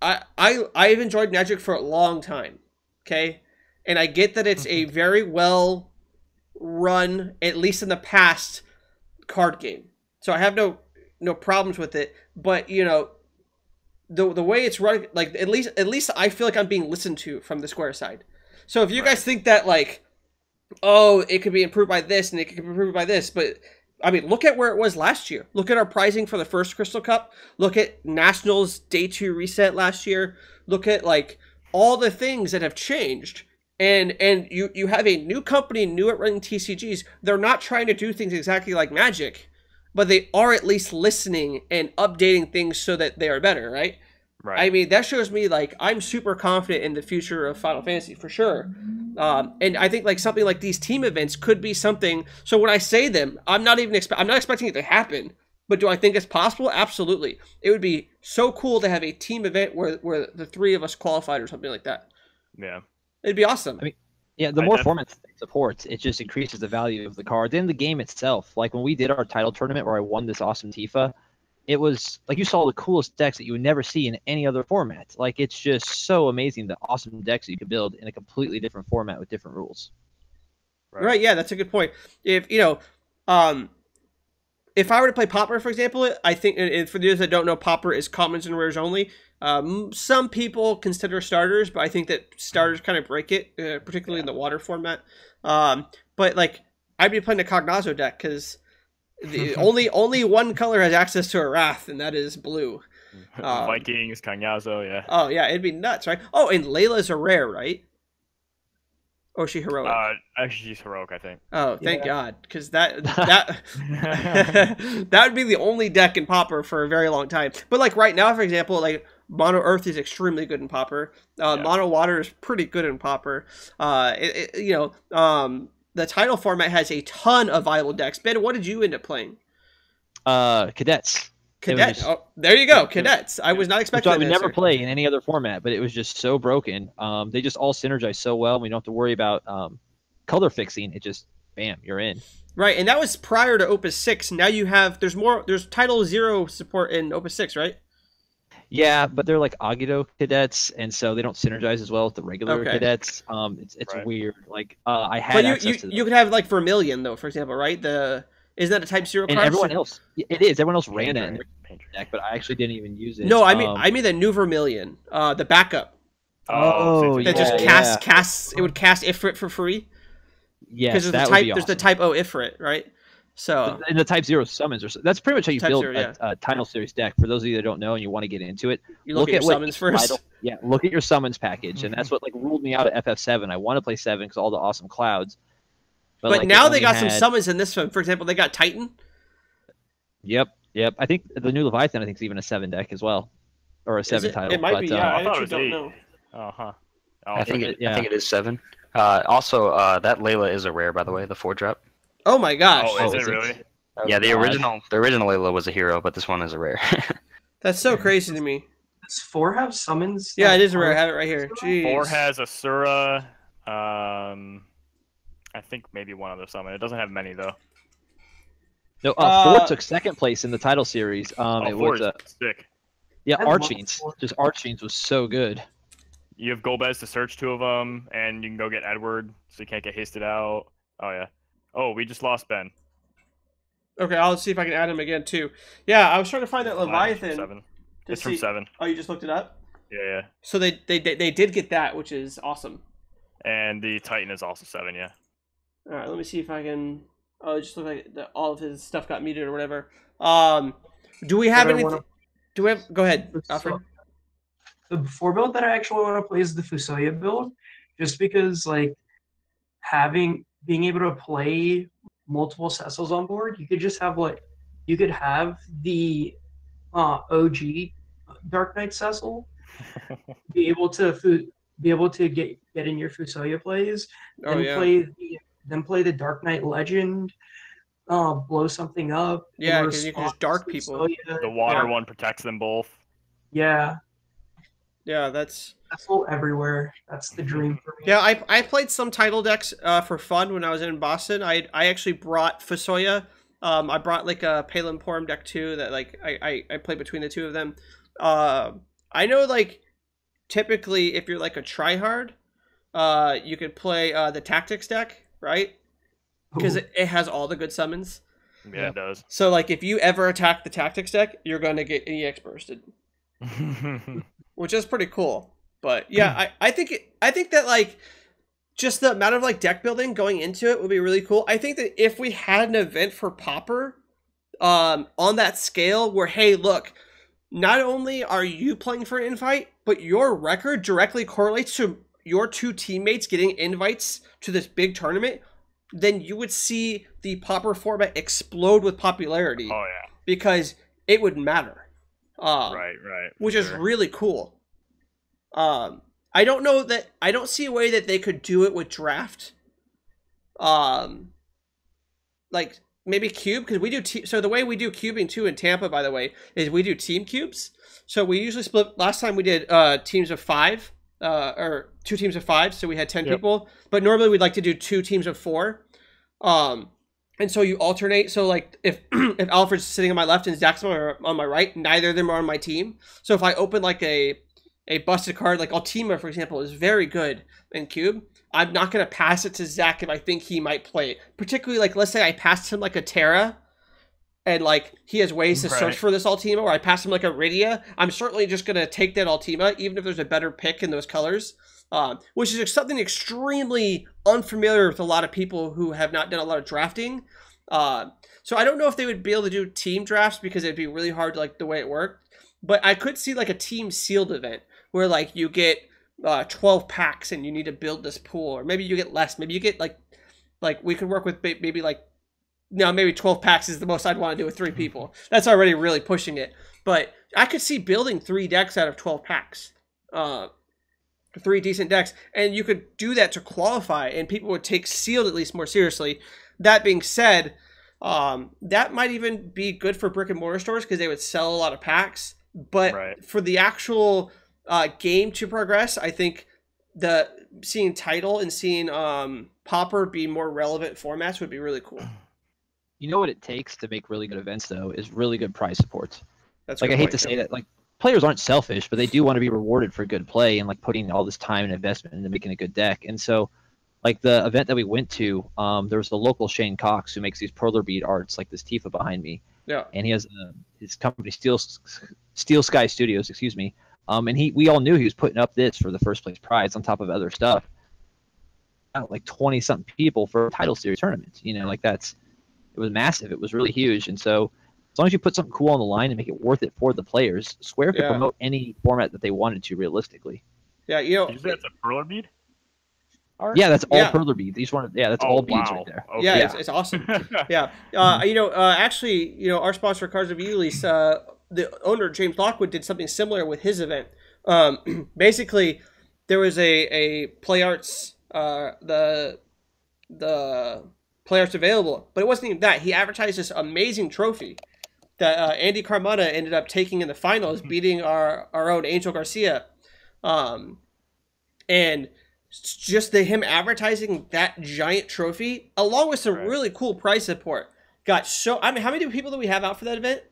I I I've enjoyed Magic for a long time. Okay? And I get that it's a very well run, at least in the past, card game. So I have no no problems with it. But you know, the the way it's run, like at least at least I feel like I'm being listened to from the Square side. So if you right. guys think that like oh, it could be improved by this and it could be improved by this, but I mean, look at where it was last year. Look at our pricing for the first Crystal Cup. Look at Nationals Day 2 reset last year. Look at like all the things that have changed. And and you you have a new company new at running TCGs. They're not trying to do things exactly like Magic, but they are at least listening and updating things so that they are better, right? Right. I mean, that shows me like I'm super confident in the future of Final Fantasy for sure. Um, and I think like something like these team events could be something. So when I say them, I'm not even expect. I'm not expecting it to happen. But do I think it's possible? Absolutely. It would be so cool to have a team event where where the three of us qualified or something like that. yeah. It'd be awesome. I mean, Yeah, the I more def- formats it supports, it just increases the value of the card. Then the game itself, like when we did our title tournament where I won this awesome Tifa, it was like you saw the coolest decks that you would never see in any other format. Like it's just so amazing the awesome decks you could build in a completely different format with different rules. Right. Yeah, that's a good point. If you know, um, if I were to play Popper, for example, I think for those that don't know, Popper is commons and rares only. Um, some people consider starters, but I think that starters kind of break it, uh, particularly in the water format. Um, but like I'd be playing a Cagnazzo deck because the only only one color has access to a Wrath, and that is blue. Um, Vikings, Cagnazzo, yeah. Oh yeah, it'd be nuts, right? Oh, and Leila's a rare, right? Or is she heroic? Uh, actually, she's heroic, I think. oh, thank yeah. God, because that that that would be the only deck in Popper for a very long time. But like right now, for example, like Mono Earth is extremely good in Popper. Uh, Yeah. Mono Water is pretty good in Popper. Uh, it, it- you know, um, the title format has a ton of viable decks. Ben, what did you end up playing? Uh, cadets. It was Cadet. just- oh, there you go, cadets. I was not expecting I would never play in any other format, but it was just so broken. Um, they just all synergize so well. We don't have to worry about um, color fixing. It just bam, you're in. Right, and that was prior to Opus Six. Now you have there's more there's Title Zero support in Opus Six, right? Yeah, but they're like Agito cadets, and so they don't synergize as well with the regular Okay. cadets. Um, it's it's Right. weird. Like uh, I had But you access you, to them. you could have like Vermilion though, for example, right? The isn't that a Type Zero and card? everyone else, it is. Everyone else ran it Painter, their deck, but I actually didn't even use it. No, I mean Um, I mean the new Vermilion, uh, the backup Oh, so that a- just Yeah, casts yeah. casts. It would cast Ifrit for free Yeah, because there's that the would type be there's the. Type O Ifrit, right? So and the Type Zero summons are that's pretty much how you Type build Zero, yeah. a, a title series deck. For those of you that don't know and you want to get into it, you look, at, your what summons first. title- yeah, look at your summons package, and Mm-hmm. that's what like ruled me out of FF7. I want to play seven because all the awesome clouds. But, like, now they only got some summons in this one. For example, they got Titan. Yep, yep. I think the new Leviathan, I think, is even a seven deck as well, or a Is seven it? title. It might but, be. uh, I I, thought it was don't eight. know. Oh, huh. Oh, I think it- it, yeah. I think it is seven. Uh, also, uh, that Leila is a rare, by the way, the four drop. Oh my gosh, oh, is Oh, it is it? really? Yeah, the original, the original Leila was a hero, but this one is a rare. that's so crazy to me. Does four have summons? Yeah, it is a rare. I have it right here. Jeez. Four has Asura. Um, I think maybe one other summon. It doesn't have many though. No, uh, Uh, four took second place in the title series. Um, oh, it four was is uh, sick. yeah, I love Archfiends. Just Archfiends was so good. You have Golbez to search two of them, and you can go get Edward, so you can't get hasted out. Oh yeah. Oh, we just lost Ben. Okay, I'll see if I can add him again too. Yeah, I was trying to find that Live from Leviathan. Seven. to It's from seven. Oh, you just looked it up. Yeah, yeah. So they they they, they did get that, which is awesome. And the Titan is also seven. Yeah. All right, let me see if I can. Oh, it just looked like the, all of his stuff got muted or whatever. Um, do we have But I anything? wanna- Do we have? Go ahead, Alfred. the four build that I actually want to play is the Fusoya build, just because like having being able to play multiple Cecils on board, you could just have like you could have the uh, OG Dark Knight Cecil be able to fu- be able to get get in your Fusoya plays, Oh then yeah, play the, then play the Dark Knight Legend, uh, blow something up. Yeah, Yeah, 'cause you can just dark people. Fusoya. The water Yeah. one protects them both. Yeah, yeah. That's Cecil everywhere. That's the dream for me. yeah. I I played some title decks uh, for fun when I was in Boston. I I actually brought Fusoya. Um, I brought like a Palom Porom deck too. That like I, I I played between the two of them. Uh, I know like typically if you're like a tryhard, uh, you could play uh, the tactics deck, right? Because it, it has all the good summons. Yeah, Yeah. it does. So like if you ever attack the tactics deck, you're gonna get EX bursted, which is pretty cool. But yeah, I, I think it, I think that like just the amount of like deck building going into it would be really cool. I think that if we had an event for Popper, um, on that scale where hey, look, not only are you playing for an invite, but your record directly correlates to your two teammates getting invites to this big tournament, then you would see the Popper format explode with popularity oh yeah. because it would matter. Um, right, right. which is really cool. Um, I don't know that I don't see a way that they could do it with draft. Um, like maybe cube because we do te- so the way we do cubing too in Tampa, by the way, is we do team cubes. So we usually split. Last time we did uh, teams of five, uh, or two teams of five, so we had ten Yep. people. But normally we'd like to do two teams of four. Um, and so you alternate. So like if if Alfred's sitting on my left and Zach's on my, on my right, neither of them are on my team. So if I open like a a busted card, like Ultima, for example, is very good in Cube. I'm not gonna pass it to Zach if I think he might play it. Particularly like let's say I passed him like a Terra and like he has ways to Right. search for this Ultima, or I pass him like a Rydia, I'm certainly just gonna take that Ultima, even if there's a better pick in those colors. Um, which is something extremely unfamiliar with a lot of people who have not done a lot of drafting. Uh, so I don't know if they would be able to do team drafts because it'd be really hard, like the way it worked. But I could see like a team sealed event where like you get uh, 12 packs and you need to build this pool, or maybe you get less. Maybe you get like like we could work with maybe like no, maybe 12 packs is the most I'd want to do with three people. That's already really pushing it. But I could see building three decks out of 12 packs. Uh, three decent decks. And you could do that to qualify, and people would take sealed at least more seriously. That being said, um, that might even be good for brick and mortar stores because they would sell a lot of packs. But Right. for the actual uh, game to progress, I think the seeing title and seeing um, Pauper be more relevant formats would be really cool. You know what it takes to make really good events though is really good prize supports. That's like I hate point, to too. say that like players aren't selfish, but they do want to be rewarded for good play and like putting all this time and investment into making a good deck. And so like the event that we went to, um, there was the local Shane Cox who makes these perler bead arts like this Tifa behind me. Yeah. And he has uh, his company Steel Steel Sky Studios, excuse me. Um, and he we all knew he was putting up this for the first place prize on top of other stuff. Like twenty something people for a title series tournament. You know, like that's it was massive. It was really huge. And so as long as you put something cool on the line and make it worth it for the players, Square could Yeah. promote any format that they wanted to realistically. Yeah, you know, You say that's a perler bead? Art? Yeah, that's all Yeah. perler beads. Each one, yeah, that's Oh, all beads wow. right there. Okay. yeah, Yeah. It's, it's awesome. yeah, uh, you know, uh, actually, you know, our sponsor, Cards of Release, uh, the owner James Lockwood did something similar with his event. Um, basically, there was a a play arts, uh, the the play arts available, but it wasn't even that. He advertised this amazing trophy that uh, Andy Carmona ended up taking in the finals, beating our our own Angel Garcia, um, and just the him advertising that giant trophy along with some Right. really cool price support got so. I mean, how many people do we have out for that event?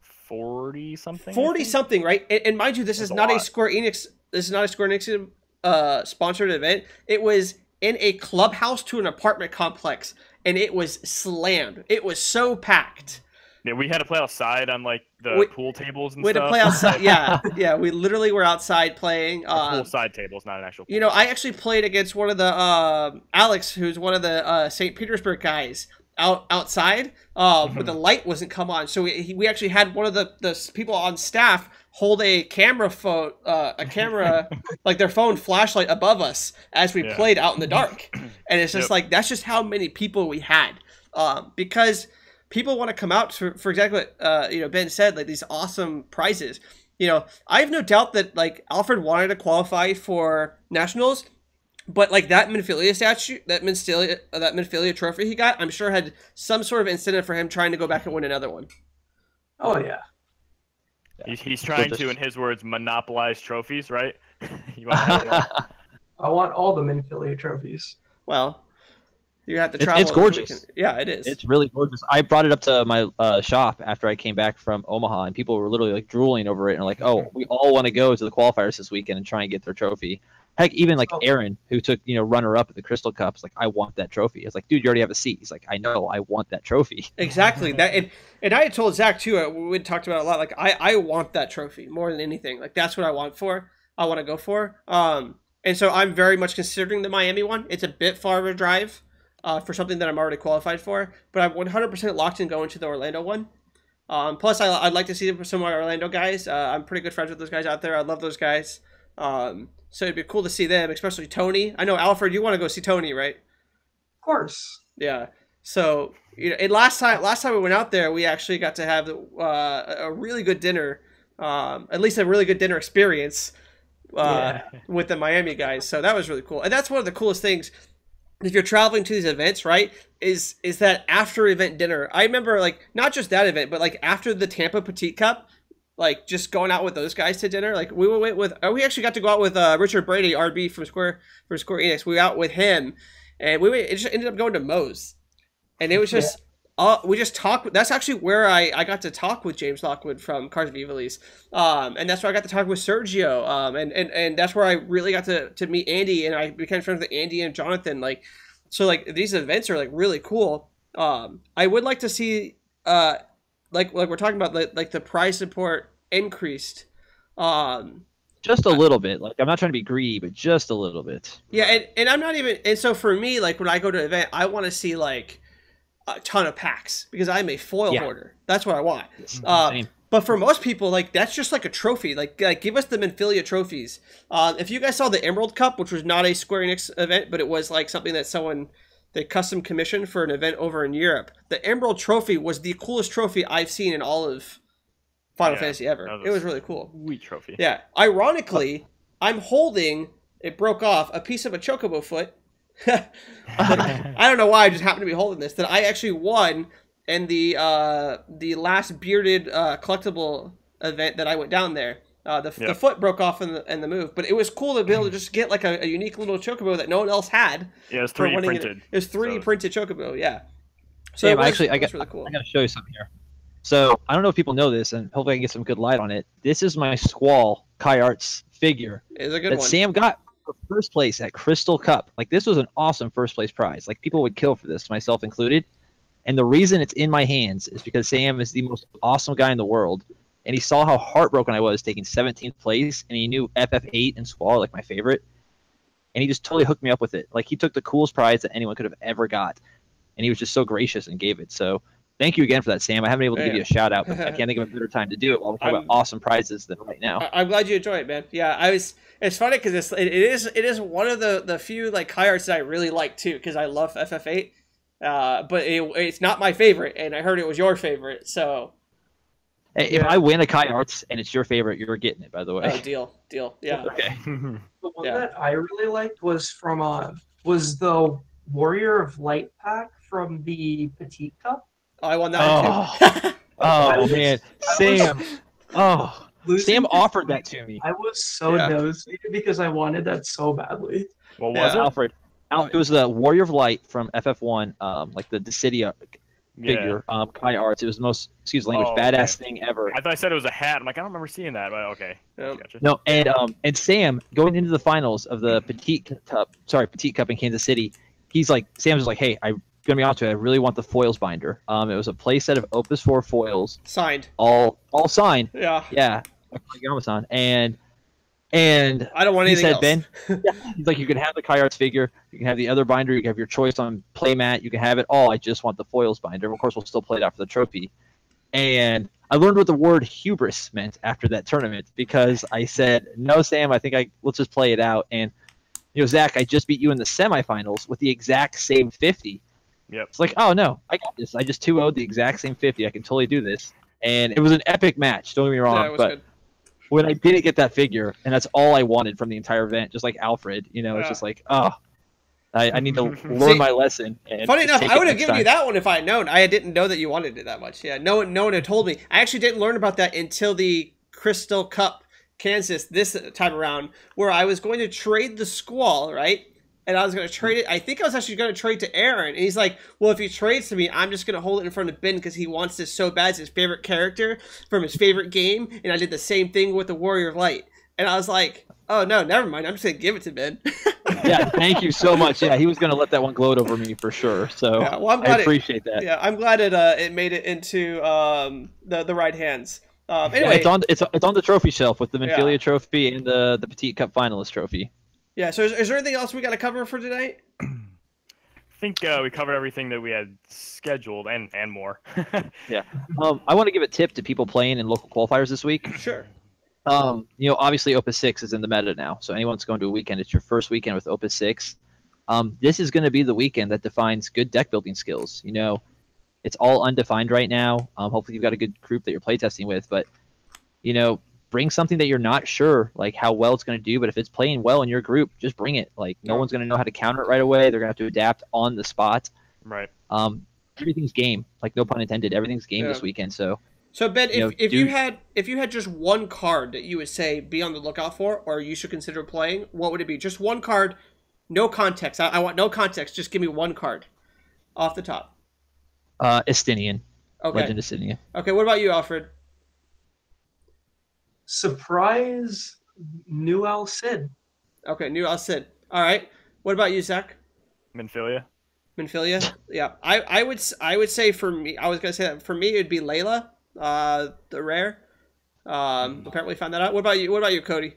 Forty something. Forty something, right? And, and mind you, this That's is a not a lot. Square Enix. This is not a Square Enix uh, sponsored event. It was in a clubhouse to an apartment complex, and it was slammed. It was so packed. Yeah, we had to play outside on like the We- pool tables and We had to stuff. play outside. Yeah, yeah. We literally were outside playing. Or Uh, poolside tables, not an actual. You know, I actually played against one of the uh, Alex, who's one of the uh, St. Petersburg guys, out outside, uh, but the light wasn't come on. So we, he, we actually had one of the, the people on staff hold a camera phone, uh, a camera, like their phone flashlight above us as we Yeah. played out in the dark. And it's just Yep. like that's just how many people we had, um, because people want to come out for, for exactly what uh, you know Ben said, like these awesome prizes. You know, I have no doubt that like Alfred wanted to qualify for nationals, but like that Minfilia statue, that Minfilia, uh, that Minfilia trophy he got, I'm sure had some sort of incentive for him trying to go back and win another one. Oh yeah. He's, he's trying just- to, in his words, monopolize trophies, right? you want to have one? I want all the Minfilia trophies. Well, you have to It's- travel. it's this gorgeous. weekend. Yeah, it is. It's really gorgeous. I brought it up to my uh, shop after I came back from Omaha, and people were literally like drooling over it and like, "Oh, we all want to go to the qualifiers this weekend and try and get their trophy." Heck, even like Oh. Aaron, who took you know runner up at the Crystal Cup, is like, "I want that trophy." It's like, dude, you already have a seat. He's like, "I know, I want that trophy." Exactly that, and and I had told Zach too. uh, We talked about it a lot. Like I I want that trophy more than anything. Like that's what I want for. I want to go for. Um, and so I'm very much considering the Miami one. It's a bit far of a drive, uh, for something that I'm already qualified for. But I'm 100% locked in going to the Orlando one. Um, plus I I'd like to see some of my Orlando guys. Uh, I'm pretty good friends with those guys out there. I love those guys. Um, so it'd be cool to see them, especially Tony. I know Alfred, you want to go see Tony, right? Of course. Yeah. So you know, and last time last time we went out there, we actually got to have uh, a really good dinner um, at least a really good dinner experience uh, Yeah. with the Miami guys. So that was really cool, and that's one of the coolest things. If you're traveling to these events, right, is is that after event dinner? I remember like not just that event, but like after the Tampa Petite Cup, like just going out with those guys to dinner. Like we went with, uh, we actually got to go out with uh, Richard Brady, RB from Square from Square Enix. We were out with him, and we went, it just ended up going to Moe's, and it was just. Uh, we just talked. That's actually where I, I got to talk with James Lockwood from Cars of Evilise. Um, and that's where I got to talk with Sergio. Um, and, and, and that's where I really got to, to meet Andy and I became friends with Andy and Jonathan. Like, so like these events are like really cool. Um, I would like to see, uh, like, like we're talking about like, like the prize support increased. Um, Just a little bit. Like I'm not trying to be greedy, but just a little bit. yeah, and, and I'm not even and so for me, like when I go to an event, I want to see like a ton of packs because I'm a foil Yeah. hoarder. That's what I want. Uh, but for most people, like that's just like a trophy. Like, like give us the Minfilia trophies. Uh, if you guys saw the Emerald Cup, which was not a Square Enix event, but it was like something that someone they custom commissioned for an event over in Europe. The Emerald Trophy was the coolest trophy I've seen in all of Final Yeah, Fantasy ever. was It was really cool. Sweet trophy. Yeah. Ironically, I'm holding it broke off a piece of a chocobo foot. I don't know why I just happened to be holding this. That I actually won in the uh, the last bearded uh, collectible event that I went down there. Uh, the, the foot broke off in the, in the move, but it was cool to be able to just get like a, a unique little chocobo that no one else had. Yeah, it's for 3D winning it. printed. It was 3D So- printed chocobo, yeah. So Sam, it was, actually, I it got, really cool. I got to show you something here. So I don't know if people know this, and hopefully I can get some good light on it. This is my Squall Kai Arts figure It a good that one. Sam got for first place at Crystal Cup. Like this was an awesome first place prize. Like people would kill for this, myself included. And the reason it's in my hands is because Sam is the most awesome guy in the world, and he saw how heartbroken I was taking 17th place, and he knew FF8 and Squall are like my favorite, and he just totally hooked me up with it. Like he took the coolest prize that anyone could have ever got, and he was just so gracious and gave it. So. Thank you again for that, Sam. I haven't been able to give you a shout out, but I can't think of a better time to do it while we're talking I'm- about awesome prizes than right now. I- I'm glad you enjoy it, man. Yeah, I was. It's funny because it's it, it is it is one of the the few like Kai arts that I really like too because I love FF8. Uh, but it, it's not my favorite, and I heard it was your favorite. So Hey, if Yeah. I win a Kai Arts and it's your favorite, you're getting it, by the way. oh, deal, deal. Yeah, okay. The one Yeah. that I really liked was from uh was the Warrior of Light pack from the Petite Cup. Oh, I won that one too. Oh man, Sam. Oh, Losing Sam offered that to me. I was so Yeah. nosy because I wanted that so badly. What Yeah. was it? Alfred. Al- It was the Warrior of Light from FF1, um, like the Dissidia figure, um, Kai Arts. It was the most, excuse the language, Oh, okay. badass thing ever. I thought I said it was a hat. I'm like, I don't remember seeing that, but okay. Yeah. Gotcha. No, and um, and Sam going into the finals of the Petite Cup, sorry, Petite Cup in Kansas City, he's like, Sam's like, hey, I'm gonna be honest with you, I really want the foils binder. Um, it was a playset of Opus Four foils, Signed. all all signed. Yeah, Yeah, like Amazon, and and I don't want anything. he said, else. Ben, he's like, you can have the Kai Arts figure, you can have the other binder, you can have your choice on playmat, you can have it all. I just want the foils binder. Of course, we'll still play it out for the trophy. And I learned what the word hubris meant after that tournament because I said, no, Sam, I think I let's just play it out. And you know, Zach, I just beat you in the semifinals with the exact same 50. Yep. It's like, oh no, I got this. I just 2 0'd the exact same 50. I can totally do this. And it was an epic match. Don't get me wrong, Yeah, it was but good. when I didn't get that figure, and that's all I wanted from the entire event, just like Alfred, you know, it's just like, oh, I, I need to learn See, my lesson. And Funny enough, I would have next given you that one if I had known. I didn't know that you wanted it that much. Yeah, no one, no one had told me. I actually didn't learn about that until the Crystal Cup, Kansas, this time around, where I was going to trade the Squall, right? And I was going to trade it. I think I was actually going to trade to Aaron. And he's like, "Well, if he trades to me, I'm just going to hold it in front of Ben because he wants this so bad. It's his favorite character from his favorite game." And I did the same thing with the Warrior of Light. And I was like, "Oh no, never mind. I'm just going to give it to Ben." yeah, thank you so much. Yeah, he was going to let that one gloat over me for sure. So Yeah, well, I'm glad I it- appreciate that. yeah, I'm glad it uh, it made it into um, the the right hands. Um, Yeah, anyway, it's on it's it's on the trophy shelf with the Yeah. Trophy and the the Petite Cup finalist trophy. Yeah. So is, is there anything else we got to cover for tonight? I think uh, we covered everything that we had scheduled and and more. Um, I want to give a tip to people playing in local qualifiers this week. Sure. Um, you know, obviously Opus Six is in the meta now, so anyone's going to a weekend. It's your first weekend with Opus Six. Um, this is going to be the weekend that defines good deck building skills. You know, it's all undefined right now. Um, hopefully you've got a good group that you're playtesting with, but you know, bring something that you're not sure like how well it's going to do, but if it's playing well in your group, just bring it. Like no Yeah. one's going to know how to counter it right away. They're going to have to adapt on the spot. Right. Um, everything's game. Like no pun intended. Everything's game Yeah. this weekend. So So Ben, if, You know, if you had if you had just one card that you would say be on the lookout for, or you should consider playing, what would it be? Just one card, no context. I, I want no context. Just give me one card, off the top. uh, Estinian, Okay. Legend Estinian. Okay. What about you, Alfred? Surprise, new Al Cid. Okay. New Al Cid. All right. What about you, Zach? Minfilia. Minfilia. Yeah. I, I would s- I would say for me, I was gonna say that for me it'd be Leila, uh, the rare. Um, apparently found that out. What about you? What about you, Cody?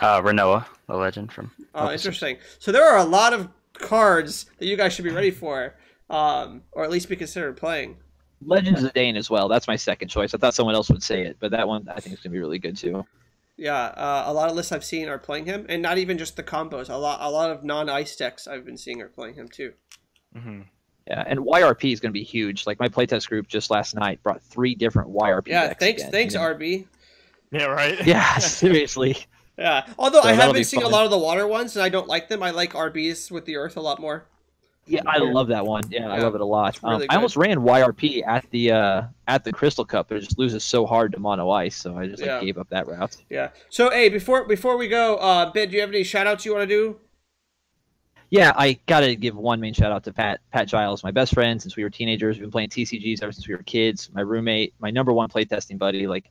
Uh, Rinoa, the legend from. Oh, Opposite. interesting. So there are a lot of cards that you guys should be ready for, um, or at least be considered playing. Legends of Dane as well. That's my second choice. I thought someone else would say it, but that one I think is going to be really good too. Yeah, uh, a lot of lists I've seen are playing him, and not even just the combos. A lot, a lot of non-ice decks I've been seeing are playing him too. hmm Yeah, and YRP is going to be huge. Like my playtest group just last night brought three different YRP Yeah, decks. thanks, again, thanks, you know? RB. Yeah. Right. Yeah, seriously. Yeah, although So I have be been seeing a lot of the water ones, and I don't like them. I like RBs with the Earth a lot more. Yeah, I love that one. Yeah, I love it a lot. really um. I almost ran YRP at the uh, at the Crystal Cup, but it just loses so hard to mono ice, so I just like Yeah. gave up that route. Yeah. So, hey, before before we go, uh, Ben, do you have any shout outs you want to do? Yeah, I gotta give one main shout out to Pat Pat Giles, my best friend since we were teenagers. We've been playing TCGs ever since we were kids. My roommate, my number one playtesting buddy. Like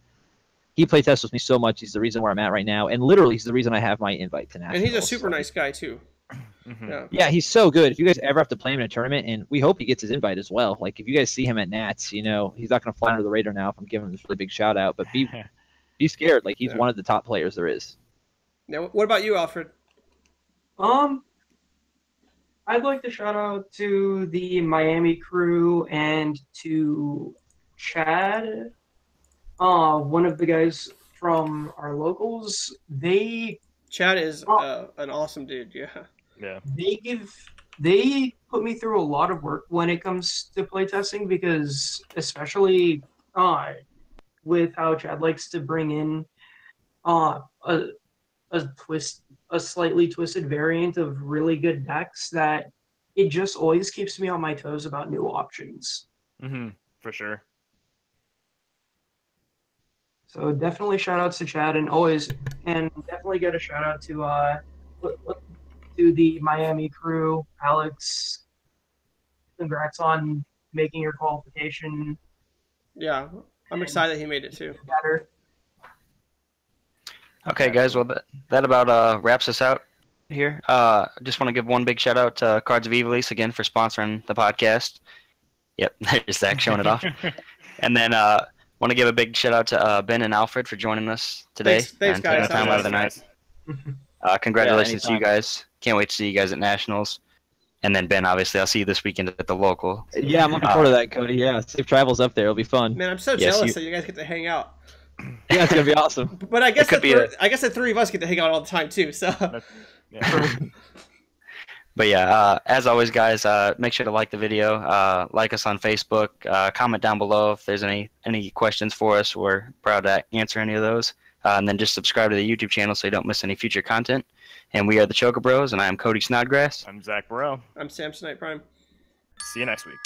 he playtests with me so much. He's the reason where I'm at right now, and literally he's the reason I have my invite to nationals. And he's a super Like, nice guy too. Hmm Yeah. Yeah, he's so good. If you guys ever have to play him in a tournament, and we hope he gets his invite as well. Like if you guys see him at Nats, you know he's not gonna fly under the radar now. If I'm giving him this really big shout out, but be be scared. Like he's Yeah. one of the top players there is. Now, what about you, Alfred? Um, I'd like to shout out to the Miami crew and to Chad, uh, one of the guys from our locals. They Chad is uh, an awesome dude. Yeah. Yeah. they give they put me through a lot of work when it comes to playtesting because especially uh with how Chad likes to bring in uh a a twist a slightly twisted variant of really good decks that it just always keeps me on my toes about new options. Mm-hmm, For sure. So definitely shout outs to Chad and always and definitely get a shout out to uh to the Miami crew, Alex. Congrats on making your qualification Yeah. I'm excited that he made it too. better. Okay, guys. Well, that, that about uh, wraps us out here. Uh, just want to give one big shout out to Cards of Evilise again for sponsoring the podcast. Yep, there's Zach showing it off. And then uh, want to give a big shout out to uh, Ben and Alfred for joining us today Thanks- thanks, and taking guys. the time out of the night. Uh, congratulations to you anytime. guys. Can't wait to see you guys at nationals. And then Ben, obviously, I'll see you this weekend at the local. Yeah, I'm looking forward to that, Cody. Yeah, safe travels up there. It'll be fun. Man, I'm so Yes, jealous you- that you guys get to hang out. Yeah, it's gonna be awesome. But I guess could the be thr- a- I guess the three of us get to hang out all the time too. So Yeah. But yeah, uh, as always, guys, uh, make sure to like the video, uh, like us on Facebook, uh, comment down below if there's any any questions for us. We're proud to answer any of those. Uh, and then just subscribe to the YouTube channel so you don't miss any future content. And we are the Chocobros, and I am Cody Snodgrass. I'm Zach Burrell. I'm Samsonite Prime. See you next week.